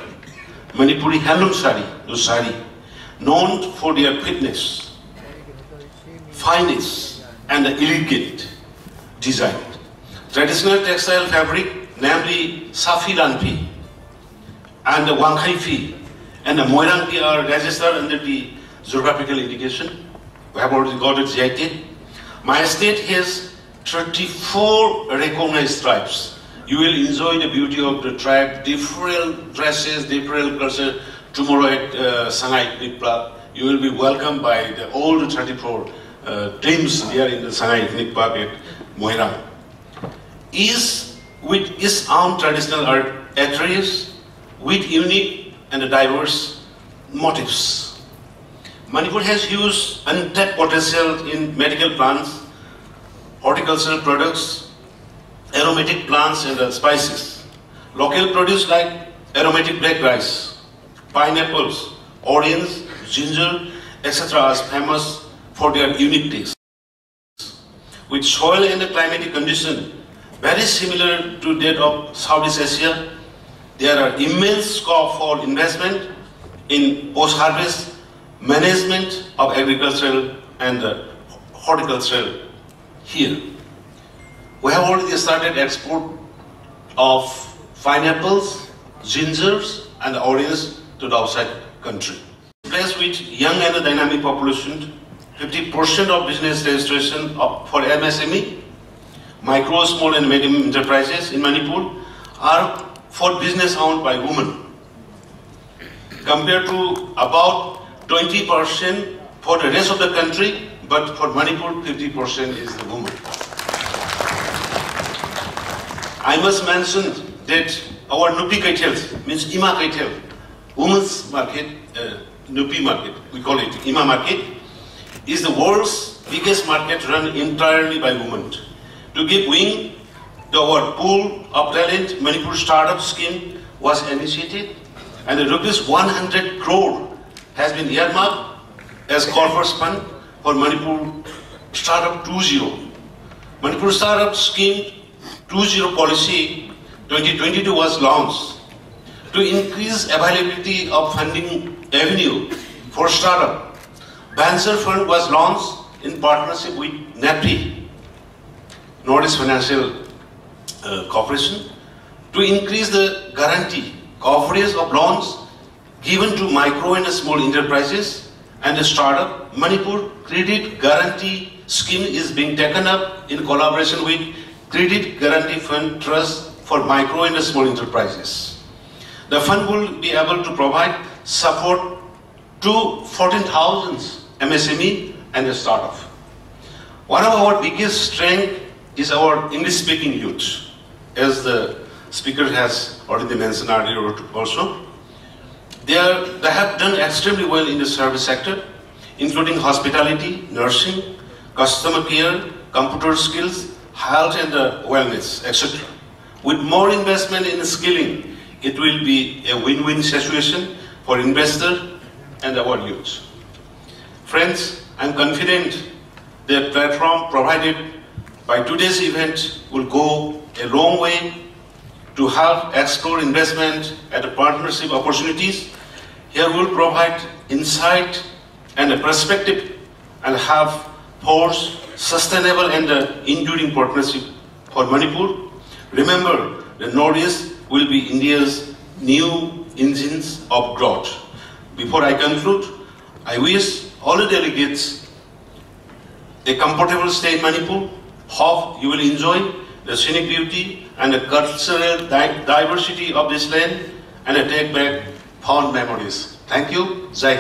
Speaker 3: Manipuri handloom sari, known for their fitness, fineness, and elegant design. Traditional textile fabric, namely Shaphee and the and the Moirang Phee are registered under the geographical indication. We have already got it GIT. My state has 34 recognized tribes. You will enjoy the beauty of the tribe, different dresses, different culture. Tomorrow at uh, Sangai Ethnic you will be welcomed by the old 34 uh, teams here in the Sangai Ethnic Park at Moirang. Is with its own traditional art attributes, with unique and diverse motifs. Manipur has huge untapped potential in medical plants, horticultural products, aromatic plants and spices. Local produce like aromatic black rice, pineapples, onions, ginger, etc. are famous for their unique taste. With soil and climatic condition very similar to that of Southeast Asia, there are immense scope for investment in post-harvest management of agricultural and horticultural here. We have already started export of pineapples, gingers, and oranges to the outside country. Place with young and dynamic population, 50% of business registration of, for MSME, micro, small and medium enterprises in Manipur are for business owned by women. Compared to about 20% for the rest of the country, but for Manipur, 50% is the woman. I must mention that our Nupi Keithel, means Ima Keithel, women's market, uh, Nupi market, we call it Ima market, is the world's biggest market run entirely by women. To give wing to our pool of talent, Manipur Startup Scheme was initiated and the rupees 100 crore has been earmarked as corpus fund for Manipur Startup 2.0. Manipur Startup Scheme 2.0 policy 2022 was launched to increase availability of funding avenue for startup. Banzer Fund was launched in partnership with NAPI, Northeast Financial uh, Corporation, to increase the guarantee coverage of loans given to micro and small enterprises and the startup Manipur Credit Guarantee Scheme is being taken up in collaboration with Credit Guarantee Fund Trust for Micro and Small Enterprises. The fund will be able to provide support to 14,000 MSME and a startup. One of our biggest strength is our English-speaking youth, as the speaker has already mentioned earlier also. They, are, they have done extremely well in the service sector, including hospitality, nursing, customer care, computer skills, health and uh, wellness, etc. With more investment in skilling, it will be a win-win situation for investor and our youth. Friends, I'm confident the platform provided by today's event will go a long way to help explore investment and partnership opportunities. Here we'll provide insight and a perspective and have force, sustainable and uh, enduring partnership for Manipur. Remember, the Northeast will be India's new engines of growth. Before I conclude, I wish all the delegates a comfortable stay in Manipur. Hope you will enjoy the scenic beauty and the cultural di diversity of this land and a take back fond memories. Thank you. Jai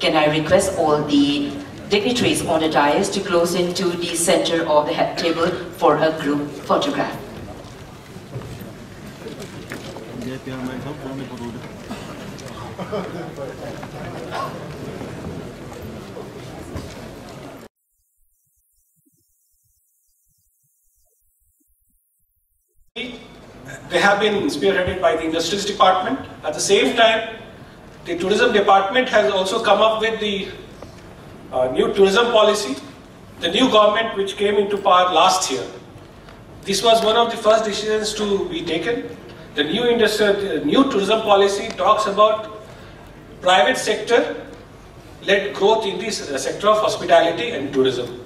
Speaker 6: Can I request all the dignitaries on the dais to close into the center of the head table for a group photograph.
Speaker 11: They have been spearheaded by the Industries Department. At the same time, the Tourism Department has also come up with the uh, new tourism policy. The new government which came into power last year, this was one of the first decisions to be taken. The new industrial, the new tourism policy talks about private sector led growth in this uh, sector of hospitality and tourism.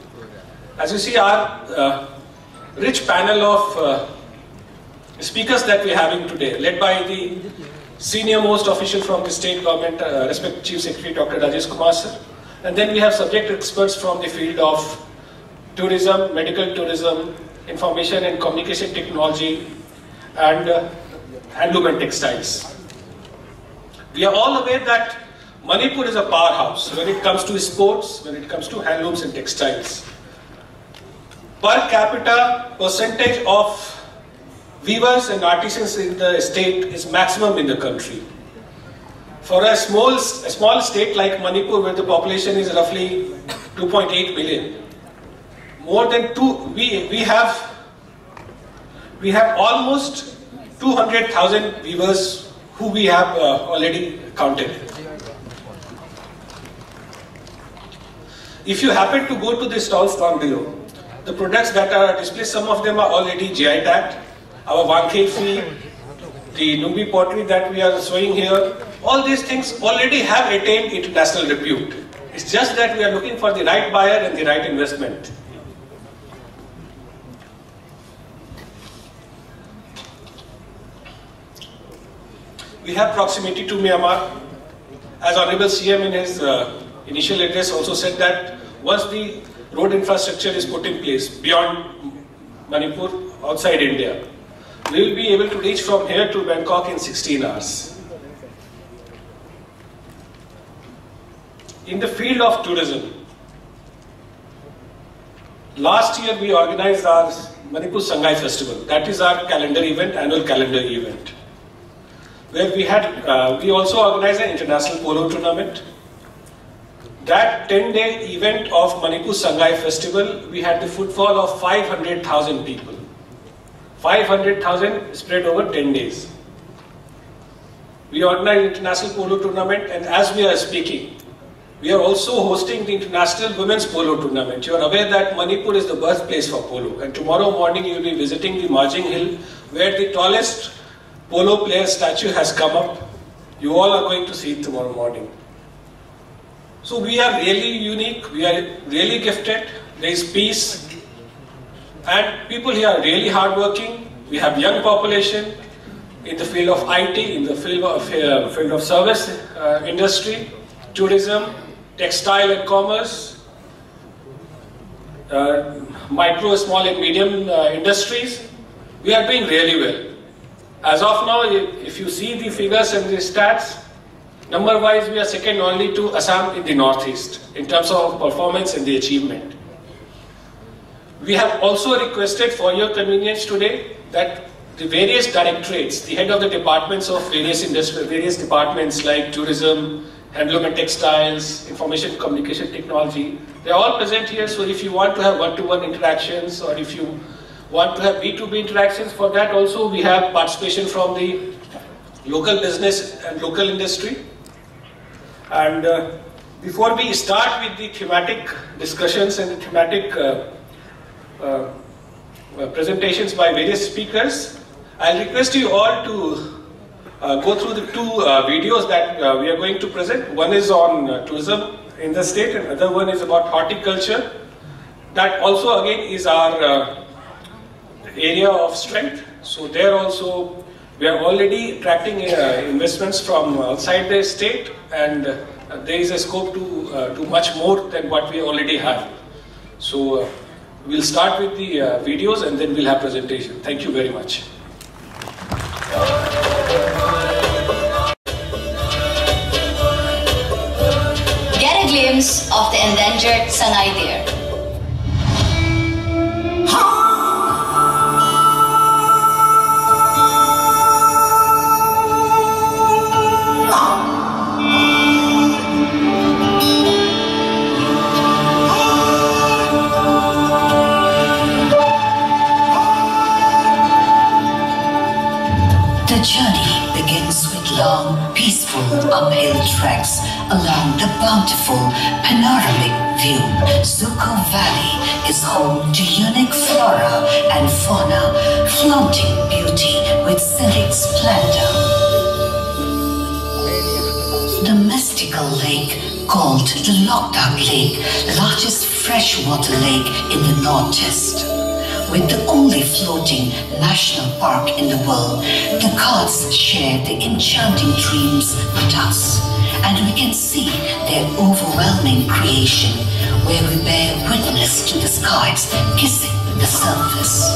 Speaker 11: As you see, our uh, rich panel of uh, speakers that we're having today, led by the senior most official from the state government, uh, respected Chief Secretary Dr. Rajesh Kumar sir. And then we have subject experts from the field of tourism, medical tourism, information and communication technology, and uh, handloom and textiles. We are all aware that Manipur is a powerhouse when it comes to sports, when it comes to handlooms and textiles. Per capita percentage of weavers and artisans in the state is maximum in the country. For a small, a small state like Manipur where the population is roughly 2.8 million, more than two, we, we have we have almost 200,000 weavers who we have uh, already counted. If you happen to go to the stalls down below, the products that are displayed, some of them are already GI tagged. Our Wangkhei Phee, the Longpi pottery that we are showing here, all these things already have attained international repute. It's just that we are looking for the right buyer and the right investment. We have proximity to Myanmar. As Honorable CM in his uh, initial address also said that once the road infrastructure is put in place beyond Manipur, outside India, we will be able to reach from here to Bangkok in 16 hours. In the field of tourism, last year we organized our Manipur Sangai Festival. That is our calendar event, annual calendar event where we had, uh, we also organized an international polo tournament. That 10-day event of Manipur Sangai Festival, we had the footfall of 500,000 people. 500,000 spread over 10 days. We organized international polo tournament and as we are speaking, we are also hosting the International Women's Polo Tournament. You are aware that Manipur is the birthplace for polo and tomorrow morning you will be visiting the Marjing Hill where the tallest polo player statue has come up. You all are going to see it tomorrow morning. So we are really unique, we are really gifted, there is peace, and people here are really hardworking. We have young population in the field of IT, in the field of, uh, field of service uh, industry, tourism, textile and commerce, uh, micro, small and medium uh, industries. We are doing really well. As of now, if you see the figures and the stats, number-wise we are second only to Assam in the northeast in terms of performance and the achievement. We have also requested for your convenience today that the various directorates, the head of the departments of various industry, various departments like tourism, handloom and textiles, information communication technology, they're all present here. So if you want to have one-to-one -one interactions or if you want to have B2B interactions. For that also we have participation from the local business and local industry. And uh, before we start with the thematic discussions and the thematic uh, uh, uh presentations by various speakers, I'll request you all to uh, go through the two uh, videos that we are going to present. One is on tourism in the state and other one is about horticulture. That also again is our area of strength. So there also we are already attracting uh, investments from outside the state and uh, there is a scope to uh, do much more than what we already have. So uh, we'll start with the uh, videos and then we'll have presentation. Thank you very much.
Speaker 12: Get a glimpse of the endangered Sangai deer.
Speaker 13: Uphill treks along the bountiful panoramic view. Dzükou Valley is home to unique flora and fauna, flaunting beauty with scenic splendor. The mystical lake called the Loktak Lake, the largest freshwater lake in the Northeast. With the only floating national park in the world, the gods share the enchanting dreams with us. And we can see their overwhelming creation, where we bear witness to the skies kissing the surface.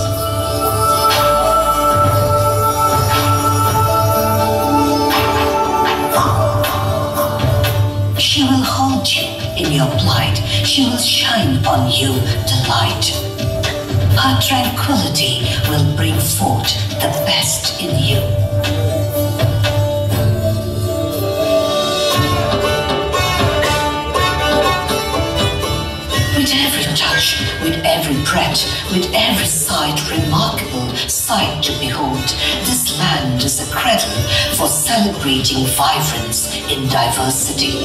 Speaker 13: She will hold you in your plight. She will shine on you the light. Her tranquility will bring forth the best in you. With every touch, with every breath, with every sight, remarkable sight to behold, this land is a cradle for celebrating vibrance in diversity.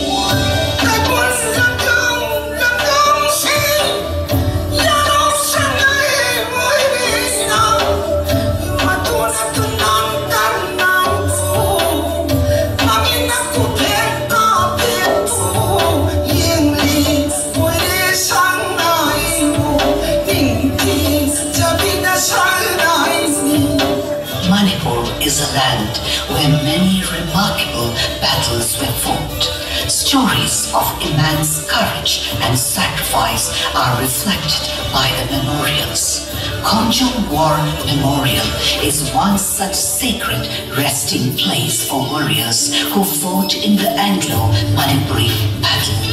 Speaker 13: Of immense courage and sacrifice are reflected by the memorials. Khongjom War Memorial is one such sacred resting place for warriors who fought in the Anglo-Manipuri battle.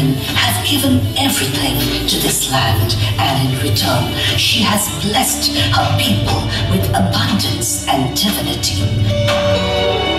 Speaker 13: Women have given everything to this land, and in return, she has blessed her people with abundance and divinity.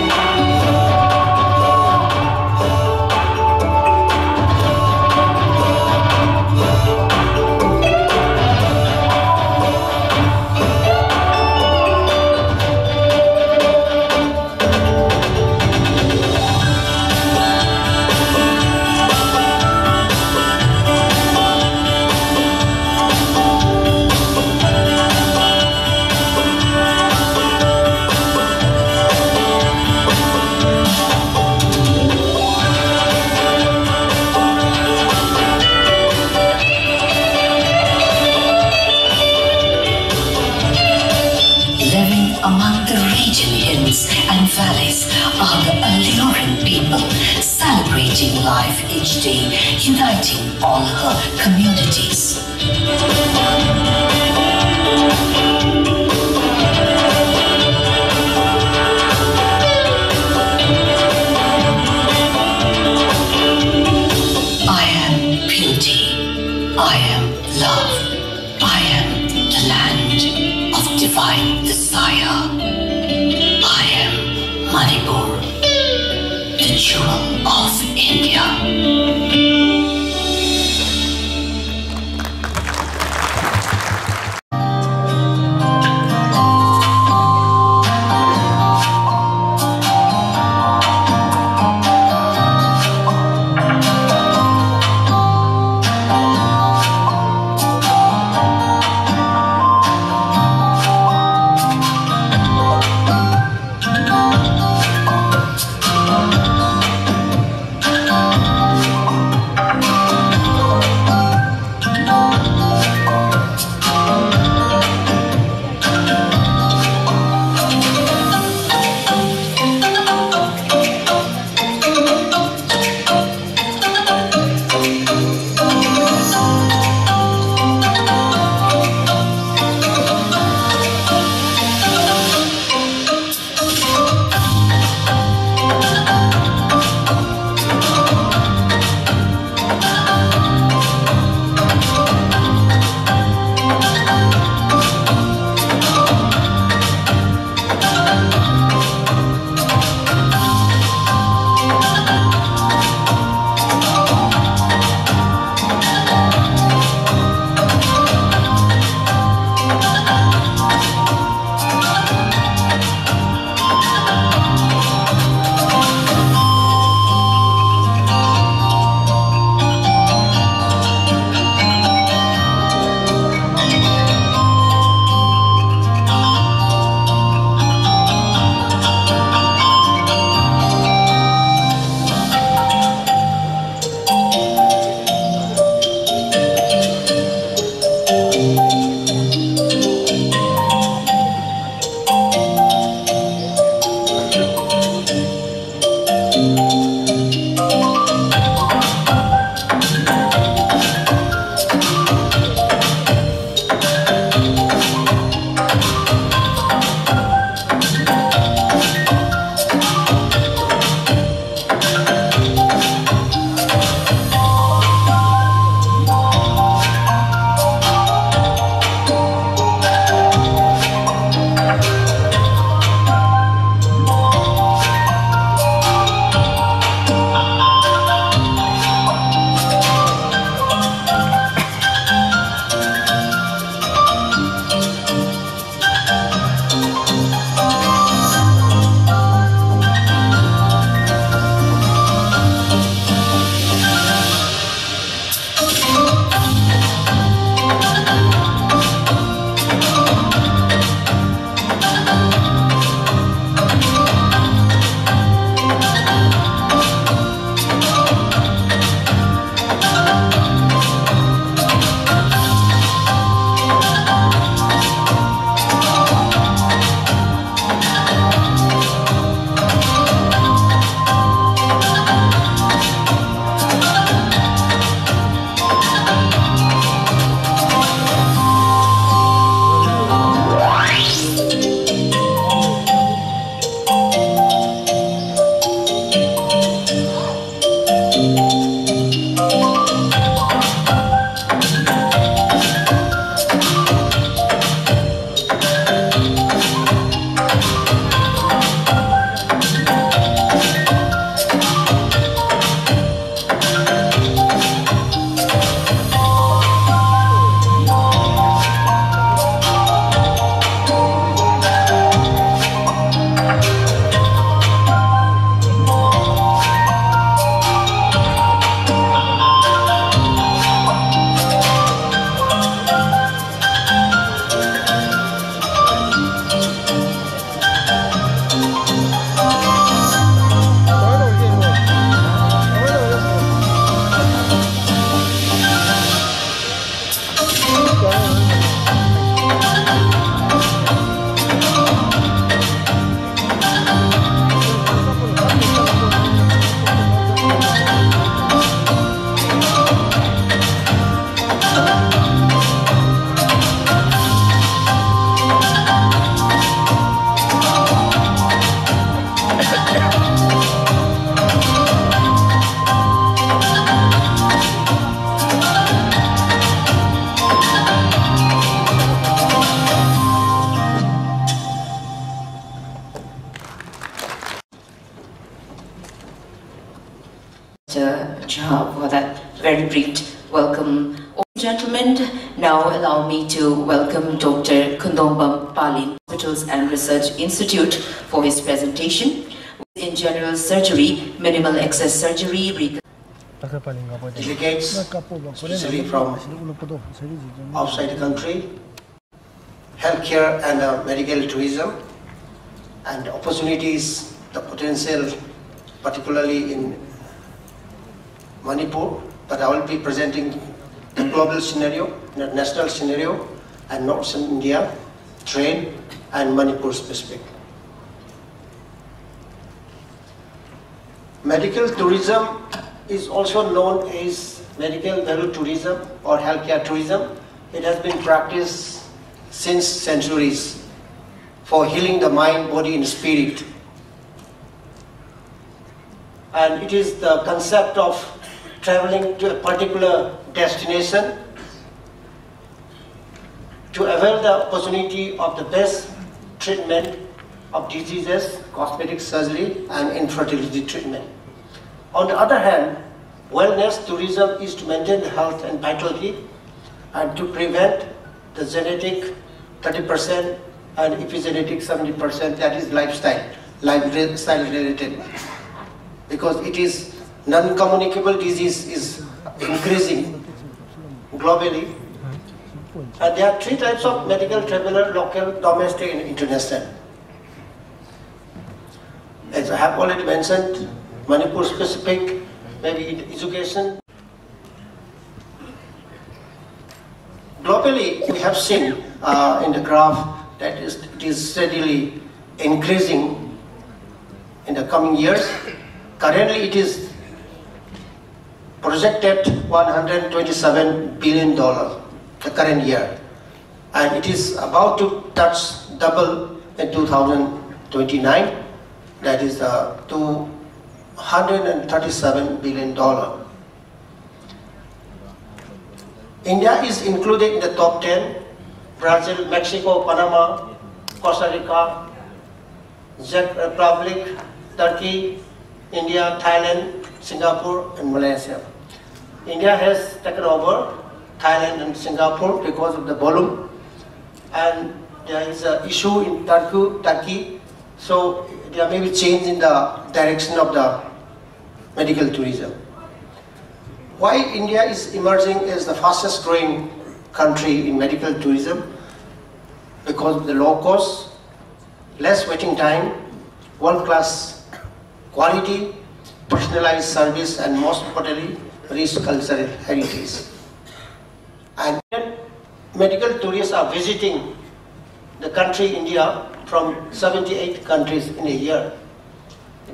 Speaker 13: All communities.
Speaker 6: Surgery,
Speaker 14: delegates, especially from outside the country, healthcare and uh, medical tourism, and opportunities, the potential, particularly in Manipur, but I will be presenting the global scenario, the national scenario, and Northern India, train, and Manipur specific. Medical tourism is also known as medical value tourism or healthcare tourism. It has been practiced since centuries for healing the mind, body, and spirit. And it is the concept of traveling to a particular destination to avail the opportunity of the best treatment of diseases, cosmetic surgery, and infertility treatment. On the other hand, wellness tourism is to maintain health and vitality and to prevent the genetic 30% and epigenetic 70% that is lifestyle, lifestyle related. Because it is non-communicable disease is increasing globally. And there are three types of medical traveler, local, domestic and international. As I have already mentioned, Manipur specific, maybe education. Globally, we have seen uh, in the graph that it is steadily increasing in the coming years. Currently, it is projected 127 billion dollar the current year, and it is about to touch double in 2029. That is uh, to 137 billion dollar. India is included in the top 10. Brazil, Mexico, Panama, Costa Rica, Czech Republic, Turkey, India, Thailand, Singapore, and Malaysia. India has taken over Thailand and Singapore because of the volume, and there is an issue in Turkey, Turkey, so there may be change in the direction of the medical tourism. Why India is emerging as the fastest growing country in medical tourism? Because of the low cost, less waiting time, world-class quality, personalized service, and most importantly, rich cultural heritage. And medical tourists are visiting the country India from 78 countries in a year.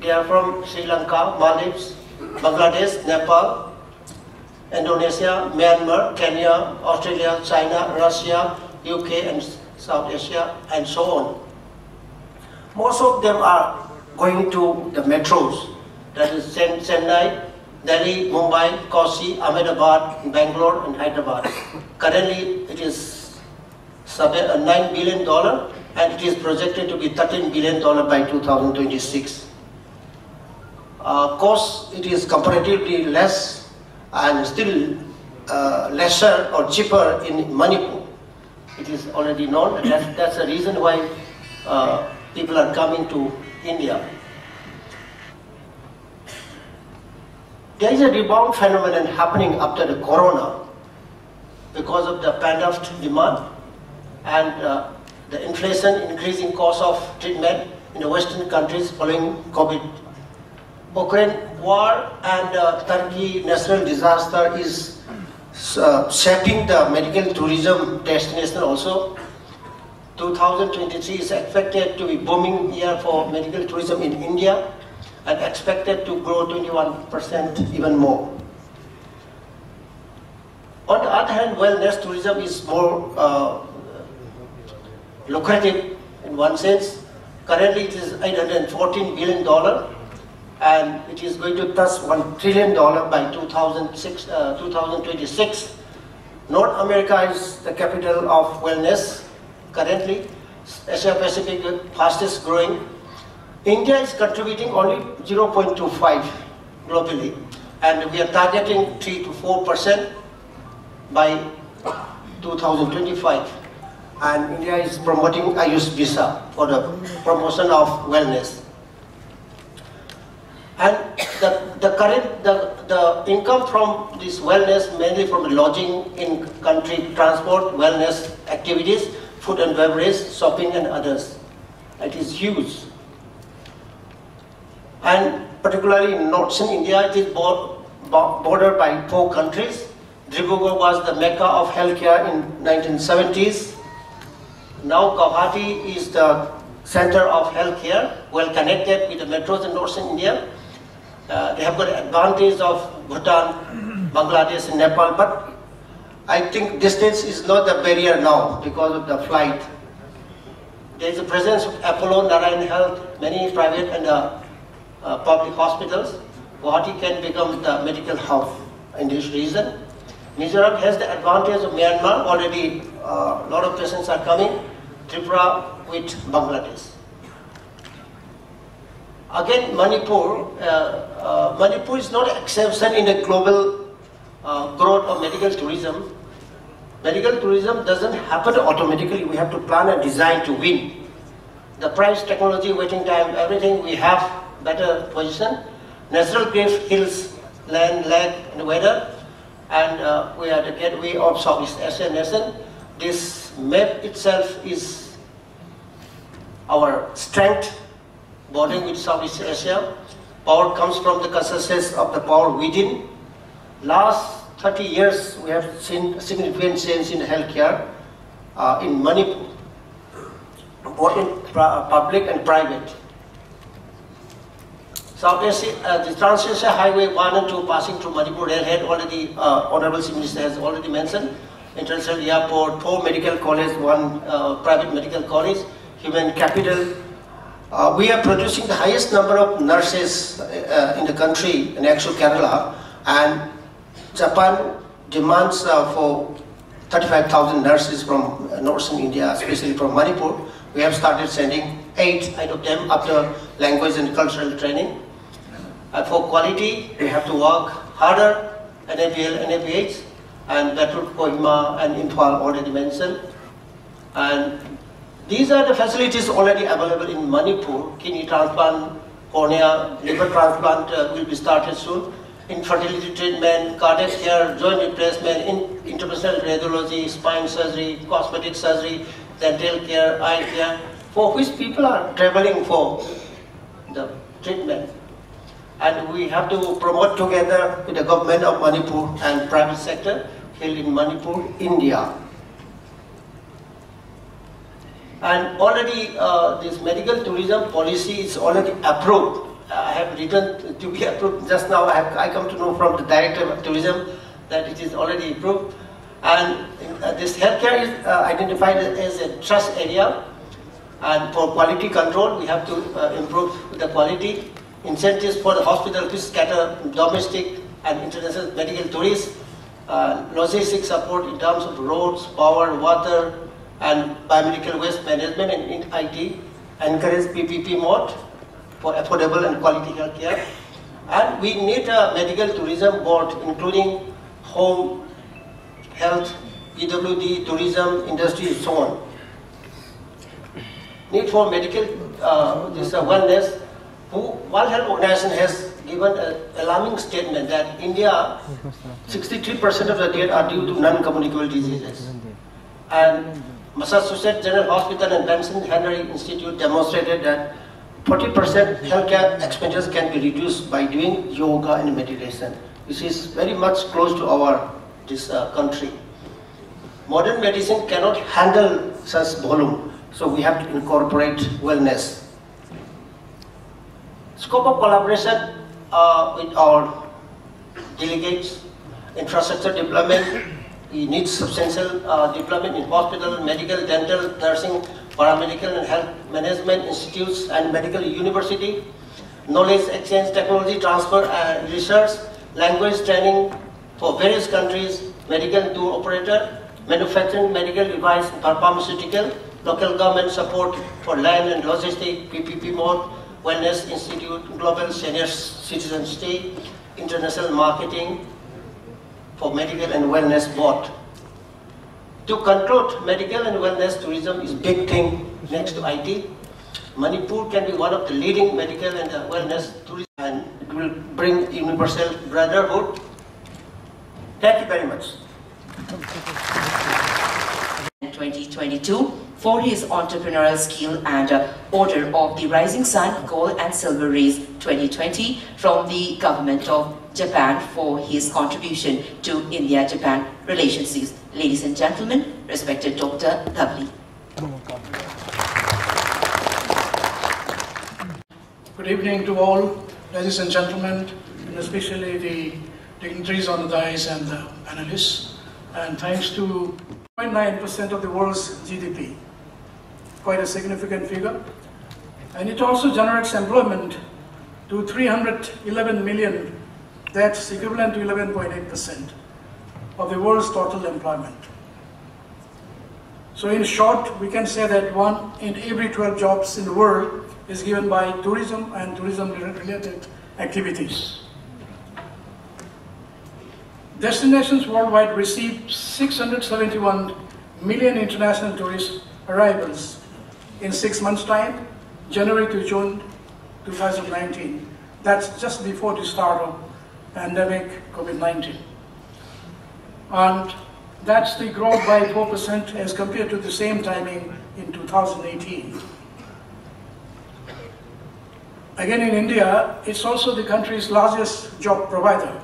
Speaker 14: They are from Sri Lanka, Maldives, Bangladesh, Nepal, Indonesia, Myanmar, Kenya, Australia, China, Russia, UK and South Asia and so on. Most of them are going to the metros, that is Chennai, Delhi, Mumbai, Kochi, Ahmedabad, Bangalore and Hyderabad. Currently it is uh, $9 billion and it is projected to be $13 billion by 2026. Uh, cost, it is comparatively less and still uh, lesser or cheaper in Manipur. It is already known, that's, that's the reason why uh, people are coming to India. There is a rebound phenomenon happening after the corona because of the pent-up demand and uh, the inflation, increasing cost of treatment in the Western countries following COVID. Ukraine war and uh, Turkey natural disaster is uh, shaping the medical tourism destination also. 2023 is expected to be booming year for medical tourism in India and expected to grow 21% even more. On the other hand, wellness tourism is more uh, lucrative in one sense. Currently it is $814 billion and it is going to touch $1 trillion by 2006, uh, 2026. North America is the capital of wellness currently. Asia Pacific the fastest growing. India is contributing only 0.25 globally. and we are targeting 3 to 4 percent by 2025. And India is promoting Ayush Visa for the promotion of wellness. And the, the current, the, the income from this wellness, mainly from lodging in country, transport, wellness activities, food and beverage, shopping and others. It is huge. And particularly in northern India, it is bordered by four countries. Dibrugarh was the mecca of healthcare in 1970s. Now Guwahati is the center of healthcare, well connected with the metros in northern India. Uh, they have got advantage of Bhutan, Bangladesh and Nepal, but I think distance is not the barrier now because of the flight. There is a presence of Apollo, Narayan Health, many private and uh, uh, public hospitals. Guwahati can become the medical hub in this region. Mizoram has the advantage of Myanmar, already a uh, lot of patients are coming. Tripura with Bangladesh. Again, Manipur, uh, uh, Manipur is not an exception in the global uh, growth of medical tourism. Medical tourism doesn't happen automatically. We have to plan and design to win. The price, technology, waiting time, everything we have better position. Natural gift, hills, land, lake, and weather. And uh, we are the gateway of Southeast Asia nation. This map itself is our strength bordering with Southeast Asia. Power comes from the consensus of the power within. Last 30 years, we have seen significant change in healthcare uh, in Manipur, both in public and private. South Asia, uh, the Trans-Asia Highway 1 and 2 passing through Manipur railhead already, uh, Honorable Minister has already mentioned. International Airport, four medical colleges, one uh, private medical college, human capital, uh, we are producing the highest number of nurses uh, in the country, in actual Kerala, and Japan demands uh, for 35,000 nurses from uh, northern India, especially from Manipur. We have started sending eight out of them after language and cultural training. And for quality, we have to work harder, NABL, NABH, and Betrut, Kohima, and Imphal already mentioned. And these are the facilities already available in Manipur. Kidney transplant, cornea, liver transplant uh, will be started soon. Infertility treatment, cardiac care, joint replacement, in, interventional radiology, spine surgery, cosmetic surgery, dental care, eye care, for which people are traveling for the treatment. And we have to promote together with the government of Manipur and private sector here in Manipur, India. And already uh, this medical tourism policy is already approved. I have written to be approved just now. I, have, I come to know from the director of tourism that it is already approved. And uh, this healthcare is uh, identified as a trust area. And for quality control, we have to uh, improve the quality. Incentives for the hospital to scatter domestic and international medical tourists. Uh, logistic support in terms of roads, power, water, and biomedical waste management and IT encourage PPP mode for affordable and quality healthcare. And we need a medical tourism board, including home, health, PWD, tourism, industry, and so on. Need for medical, uh, this uh, wellness. Who, World Health Organization has given an alarming statement that India, 63% of the deaths are due to non-communicable diseases. And Massachusetts General Hospital and Benson Henry Institute demonstrated that 40% healthcare expenses can be reduced by doing yoga and meditation, which is very much close to our this uh, country. Modern medicine cannot handle such volume, so we have to incorporate wellness. Scope of collaboration uh, with our delegates, infrastructure development, we needs substantial uh, in hospital, medical, dental, nursing, paramedical and health management institutes and medical university, knowledge exchange, technology transfer and research, language training for various countries, medical tour operator, manufacturing medical device, pharmaceutical, local government support for land and logistic, PPP mode, Wellness Institute, Global Senior Citizen Stay, International Marketing for Medical and Wellness Board. To conclude, medical and wellness tourism is big thing next to IT. Manipur can be one of the leading medical and wellness tourism and it will bring universal brotherhood. Thank you very much.
Speaker 6: 2022 for his entrepreneurial skill and uh, Order of the Rising Sun Gold and Silver Race 2020 from the Government of Japan for his contribution to India-Japan relations. Ladies and gentlemen, respected Dr. Lovely.
Speaker 15: Good evening to all, ladies and gentlemen, and especially the dignitaries on the dais and the panelists. And thanks to 0.9% of the world's GDP, quite a significant figure. And it also generates employment to 311 million, that's equivalent to 11.8% of the world's total employment. So in short, we can say that one in every 12 jobs in the world is given by tourism and tourism-related activities. Destinations worldwide receive 671 million international tourist arrivals in six months' time, January to June 2019. That's just before the start of pandemic COVID-19. And that's the growth by 4% as compared to the same timing in 2018. Again, in India, it's also the country's largest job provider.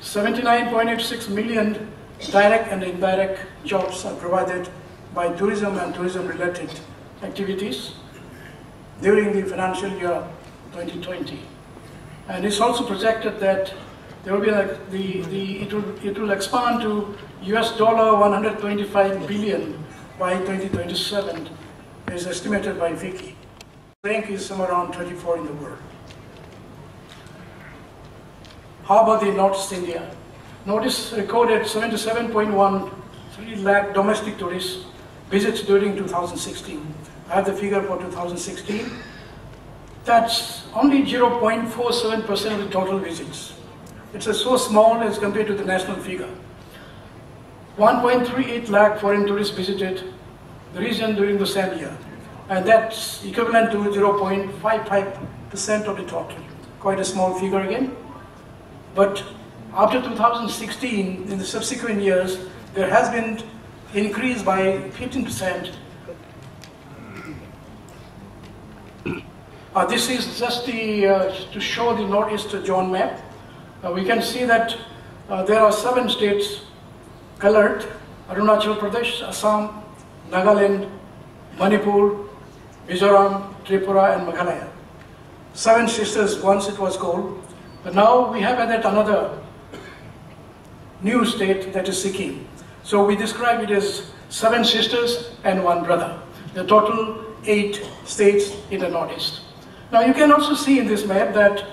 Speaker 15: 79.86 million direct and indirect jobs are provided by tourism and tourism-related activities during the financial year 2020. And it's also projected that there will be like the, the it will it will expand to US dollar 125 billion by 2027 is estimated by Vicky rank is somewhere around 24 in the world. How about the Northeast India? Notice recorded 77.13 lakh domestic tourist visits during 2016. I have the figure for 2016. That's only 0.47% of the total visits. It's so small as compared to the national figure. 1.38 lakh foreign tourists visited the region during the same year and that's equivalent to 0.55% of the total. Quite a small figure again. But after 2016, in the subsequent years, there has been increase by 15%. Uh, this is just the, uh, to show the Northeast zone map. Uh, we can see that uh, there are seven states colored, Arunachal Pradesh, Assam, Nagaland, Manipur, Mizoram, Tripura and Meghalaya. Seven sisters, once it was called, but now we have added another new state that is Sikkim. So we describe it as seven sisters and one brother. The total eight states in the Northeast. Now you can also see in this map that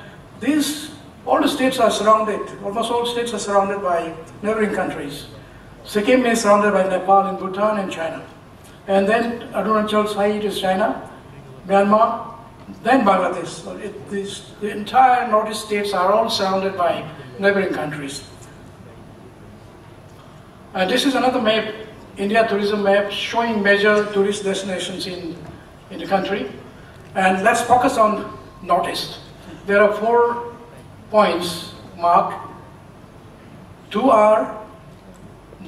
Speaker 15: these, all the states are surrounded, almost all states are surrounded by neighboring countries. Sikkim is surrounded by Nepal and Bhutan and China. And then Arunachal side is China, Myanmar, then Bangladesh. So it, the entire Northeast states are all surrounded by neighboring countries. And this is another map, India tourism map, showing major tourist destinations in, in the country. And let's focus on Northeast. There are four points marked. Two are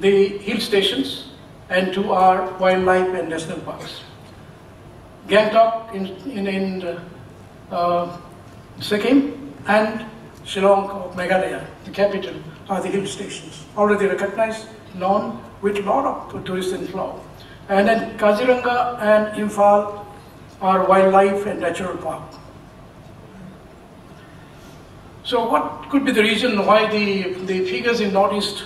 Speaker 15: the hill stations, and two are wildlife and national parks. Gangtok in, in, in uh, uh, Sikkim and Shillong of Meghalaya, the capital, are the hill stations. Already recognized, known with a lot of tourist inflow. And then Kaziranga and Imphal are wildlife and natural park. So what could be the reason why the, the figures in Northeast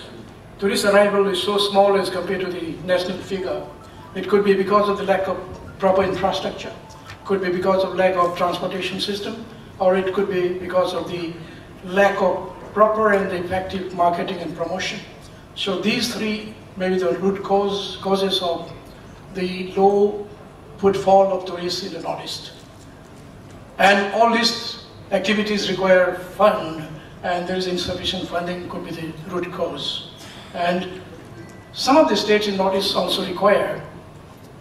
Speaker 15: tourist arrival is so small as compared to the national figure. It could be because of the lack of proper infrastructure, could be because of lack of transportation system, or it could be because of the lack of proper and effective marketing and promotion. So these three may be the root cause, causes of the low footfall of tourists in the Northeast. And all these activities require fund, and there is insufficient funding could be the root cause. And some of the states in Northeast also require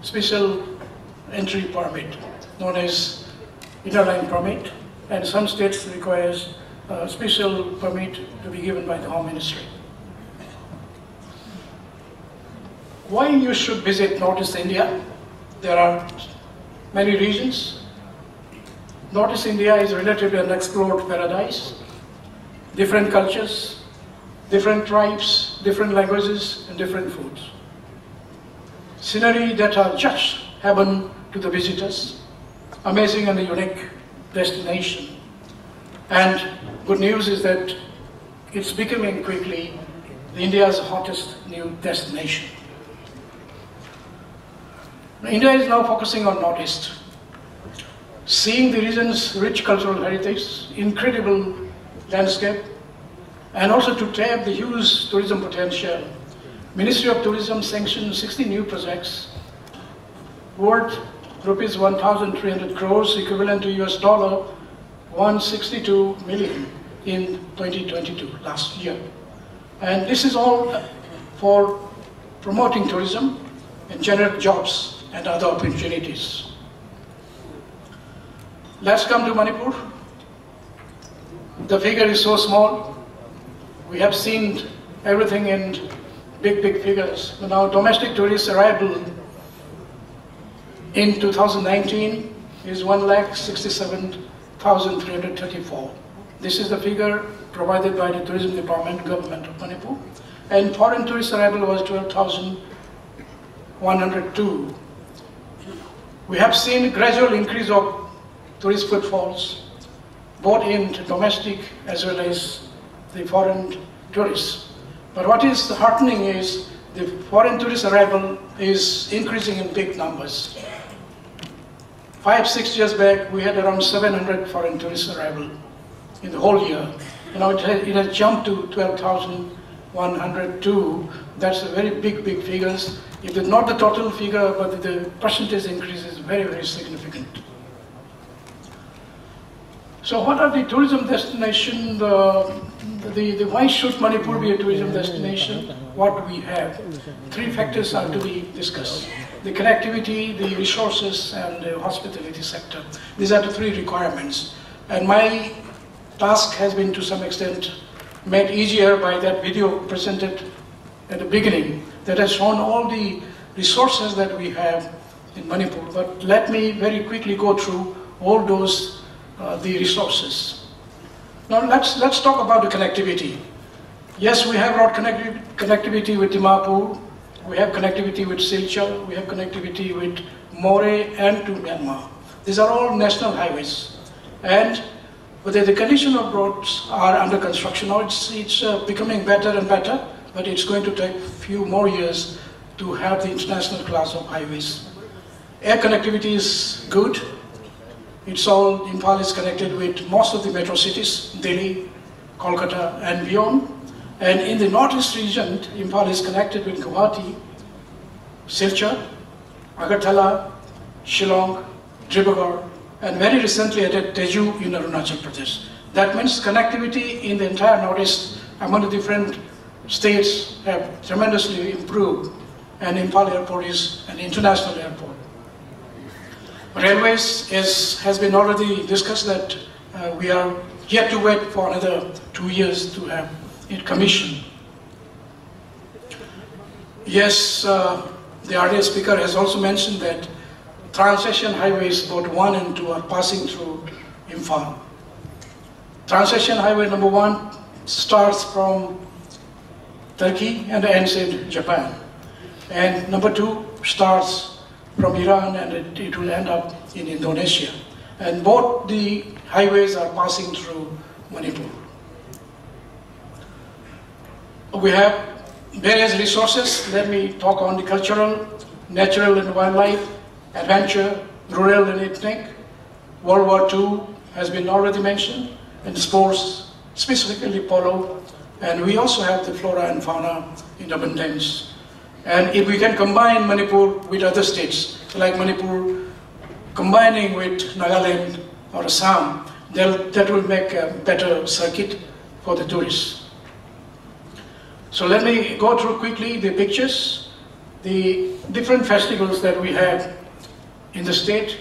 Speaker 15: special entry permit, known as inner line permit, and some states requires a special permit to be given by the Home Ministry. Why you should visit Northeast India? There are many reasons. Northeast India is a relatively unexplored paradise. Different cultures, different tribes, different languages, and different foods. Scenery that are just heaven to the visitors. Amazing and unique destination. And good news is that it's becoming quickly India's hottest new destination. India is now focusing on Northeast. Seeing the region's rich cultural heritage, incredible landscape, and also to tap the huge tourism potential. Ministry of Tourism sanctioned 60 new projects worth rupees 1,300 crores, equivalent to US dollar 162 million in 2022, last year. And this is all for promoting tourism and generate jobs and other opportunities. Let's come to Manipur. The figure is so small. We have seen everything in big, big figures. Now, domestic tourist arrival in 2019 is 1,67,334. This is the figure provided by the Tourism Department, Government of Manipur. And foreign tourist arrival was 12,102. We have seen gradual increase of tourist footfalls, both in domestic as well as the foreign tourists. But what is heartening is the foreign tourist arrival is increasing in big numbers. Five, six years back, we had around 700 foreign tourist arrival in the whole year. You know, it has, it has jumped to 12,102. That's a very big, big figures. If it's not the total figure, but the percentage increase is very, very significant. So what are the tourism destination, the, the, the, why should Manipur be a tourism destination? What we have? Three factors are to be discussed. The connectivity, the resources, and the hospitality sector. These are the three requirements. And my task has been to some extent made easier by that video presented at the beginning that has shown all the resources that we have in Manipur. But let me very quickly go through all those uh, the resources. Now let's, let's talk about the connectivity. Yes, we have road connecti connectivity with Dimapur, we have connectivity with Silchar, we have connectivity with Moreh and to Myanmar. These are all national highways. And whether the condition of roads are under construction or it's, it's uh, becoming better and better, but it's going to take a few more years to have the international class of highways. Air connectivity is good, it's all, Imphal is connected with most of the metro cities, Delhi, Kolkata and beyond. And in the northeast region, Imphal is connected with Guwahati, Silchar, Agartala, Shillong, Dibrugarh, and very recently added Tezu in Arunachal Pradesh. That means connectivity in the entire northeast among the different states have tremendously improved and Imphal Airport is an international airport. Railways is, has been already discussed that uh, we are yet to wait for another two years to have it commissioned. Yes, uh, the earlier speaker has also mentioned that Trans-Asian highways, both one and two, are passing through Imphal. Trans-Asian highway number one starts from Turkey and ends in Japan. And number two starts from Iran and it, it will end up in Indonesia. And both the highways are passing through Manipur. We have various resources. Let me talk on the cultural, natural and wildlife, adventure, rural and ethnic. World War II has been already mentioned, and sports, specifically polo. And we also have the flora and fauna in abundance. And if we can combine Manipur with other states, like Manipur, combining with Nagaland or Assam, that will make a better circuit for the tourists. So let me go through quickly the pictures, the different festivals that we have in the state.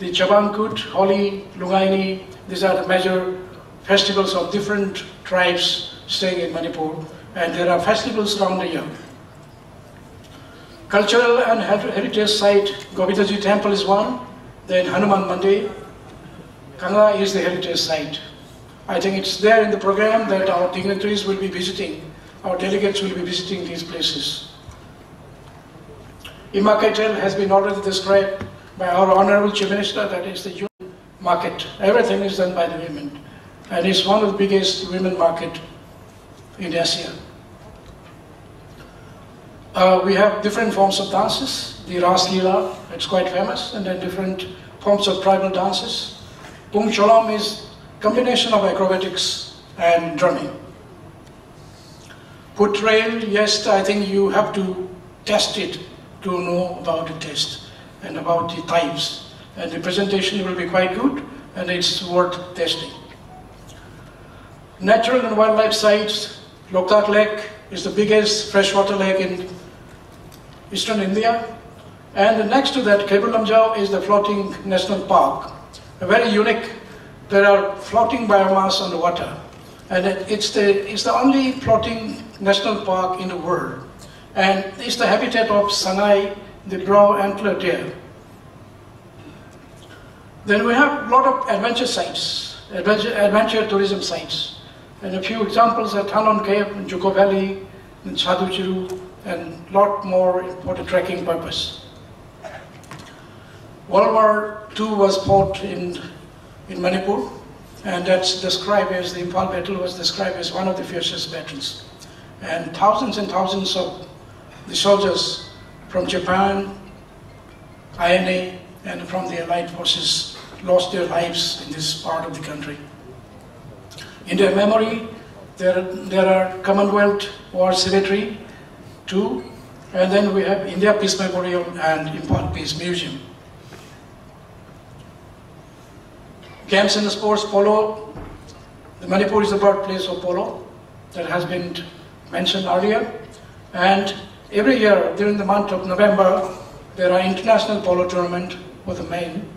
Speaker 15: The Chavang Kut, Holi, Lui-Ngai-Ni, these are the major festivals of different tribes staying in Manipur, and there are festivals around the year. Cultural and heritage site, Govindaji Temple is one, then Hanuman Mandir, Kangla is the heritage site. I think it's there in the program that our dignitaries will be visiting, our delegates will be visiting these places. Ima Keithel has been already described by our Honorable Chief Minister, that is the youth market. Everything is done by the women. And it's one of the biggest women market in Asia. Uh, we have different forms of dances. The Ras Leela, it's quite famous, and then different forms of tribal dances. Pung Cholom is combination of acrobatics and drumming. Foot trail, yes, I think you have to test it to know about the taste and about the types. And the presentation will be quite good, and it's worth testing. Natural and wildlife sites, Loktak Lake is the biggest freshwater lake in eastern India. And next to that, Keibul Lamjao is the floating national park. A very unique, there are floating biomass on the water. And it, it's, the, it's the only floating national park in the world. And it's the habitat of Sangai, the brow antler deer. Then we have a lot of adventure sites, adventure, adventure tourism sites. And a few examples are Tharon Cave, Dzükou Valley, and Sadhu Chiru, and lot more for the tracking purpose. World War II was fought in, in Manipur, and that's described as the Imphal battle was described as one of the fiercest battles. And thousands and thousands of the soldiers from Japan, INA, and from the Allied forces lost their lives in this part of the country. In their memory, there, there are Commonwealth War Cemetery, two, and then we have India Peace Memorial and Imphal Peace Museum. Games and sports, polo. The Manipur is the birthplace of polo that has been mentioned earlier. And every year during the month of November, there are international polo tournament for the men.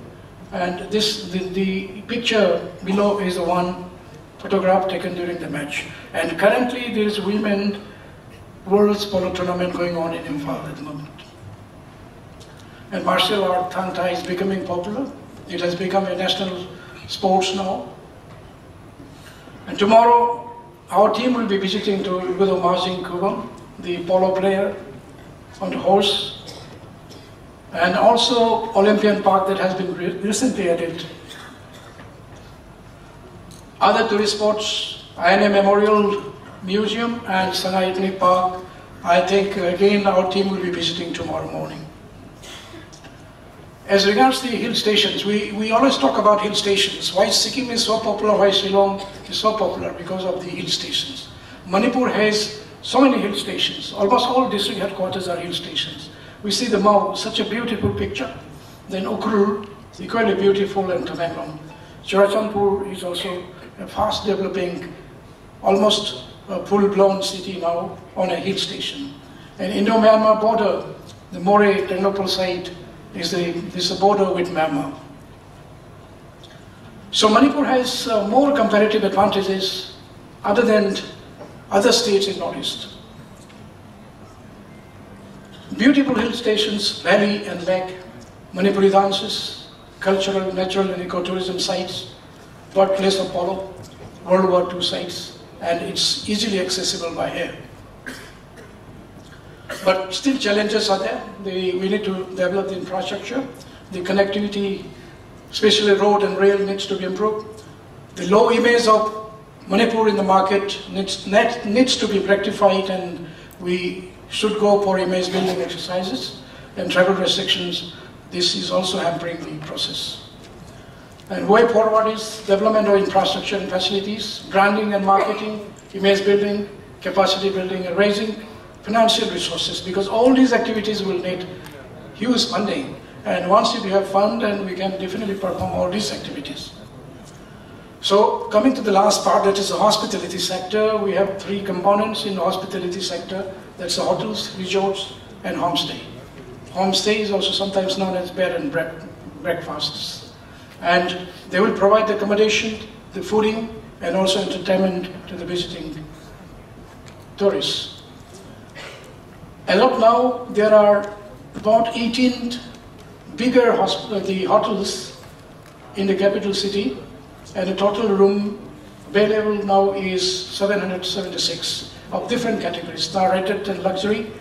Speaker 15: And this, the, the picture below is the one photograph taken during the match. And currently there is women World's Polo Tournament going on in Imphal at the moment. And martial art Thang Thai is becoming popular. It has become a national sports now. And tomorrow, our team will be visiting to Ugudo Marjing Kubam, the polo player on the horse, and also Olympian Park that has been re recently added. Other tourist spots, INA Memorial Museum and Ethnic Park, I think again our team will be visiting tomorrow morning. As regards the hill stations, we, we always talk about hill stations. Why Sikkim is so popular, why Shillong is so popular because of the hill stations. Manipur has so many hill stations. Almost all district headquarters are hill stations. We see the Mao, such a beautiful picture. Then Ukhrul, equally beautiful, and Tamenglong. Churachandpur is also a fast developing, almost a full-blown city now on a hill station. And Indo-Myanmar border, the Moreh Tengnoupal site, is the, is the border with Myanmar. So Manipur has uh, more comparative advantages other than other states in Northeast. Beautiful hill stations, valley and lake, Manipuri dances, cultural, natural and ecotourism sites, birthplace of polo, World War II sites, and it's easily accessible by air. But still challenges are there. The, we need to develop the infrastructure. The connectivity, especially road and rail needs to be improved. The low image of Manipur in the market needs, net, needs to be rectified and we should go for image building exercises and travel restrictions. This is also hampering the process. And way forward is development of infrastructure and facilities, branding and marketing, image building, capacity building and raising financial resources because all these activities will need huge funding. And once you have fund, then we can definitely perform all these activities. So coming to the last part, that is the hospitality sector. We have three components in the hospitality sector. That's the hotels, resorts, and homestay. Homestay is also sometimes known as bed and break breakfasts. And they will provide the accommodation, the fooding, and also entertainment to the visiting tourists. As of now, there are about 18 bigger uh, the hotels in the capital city, and the total room level now is 776 of different categories, star rated and luxury,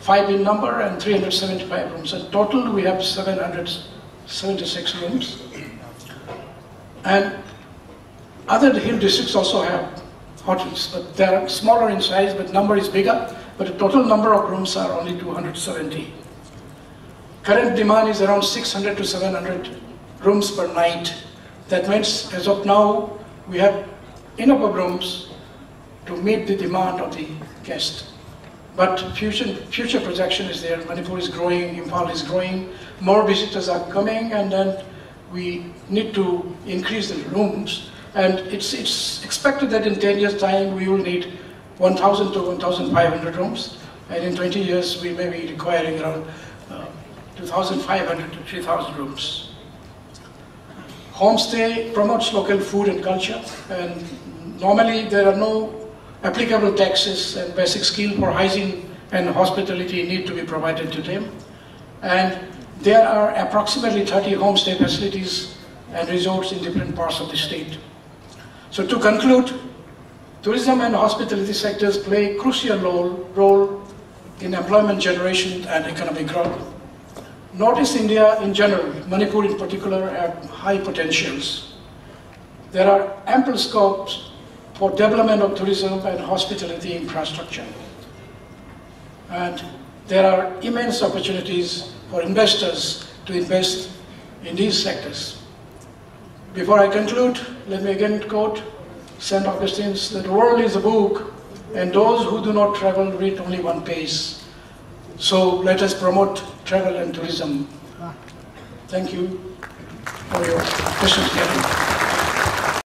Speaker 15: five in number and 375 rooms. In total, we have 776 rooms. And other hill districts also have hotels, but they are smaller in size, but number is bigger, but the total number of rooms are only 270. Current demand is around 600 to 700 rooms per night. That means, as of now, we have enough of rooms to meet the demand of the guest. But future, future projection is there. Manipur is growing, Imphal is growing, more visitors are coming, and then we need to increase the rooms. And it's, it's expected that in 10 years' time, we will need 1,000 to 1,500 rooms. And in 20 years, we may be requiring around uh, 2,500 to 3,000 rooms. Homestay promotes local food and culture, and normally there are no applicable taxes and basic skill for hygiene and hospitality need to be provided to them. And there are approximately 30 homestay facilities and resorts in different parts of the state. So to conclude, tourism and hospitality sectors play a crucial role, role in employment generation and economic growth. Northeast India in general, Manipur in particular, have high potentials. There are ample scopes for development of tourism and hospitality infrastructure. And there are immense opportunities for investors to invest in these sectors. Before I conclude, let me again quote St. Augustine's that the world is a book and those who do not travel read only one page. So let us promote travel and tourism. Ah. Thank you for your questions.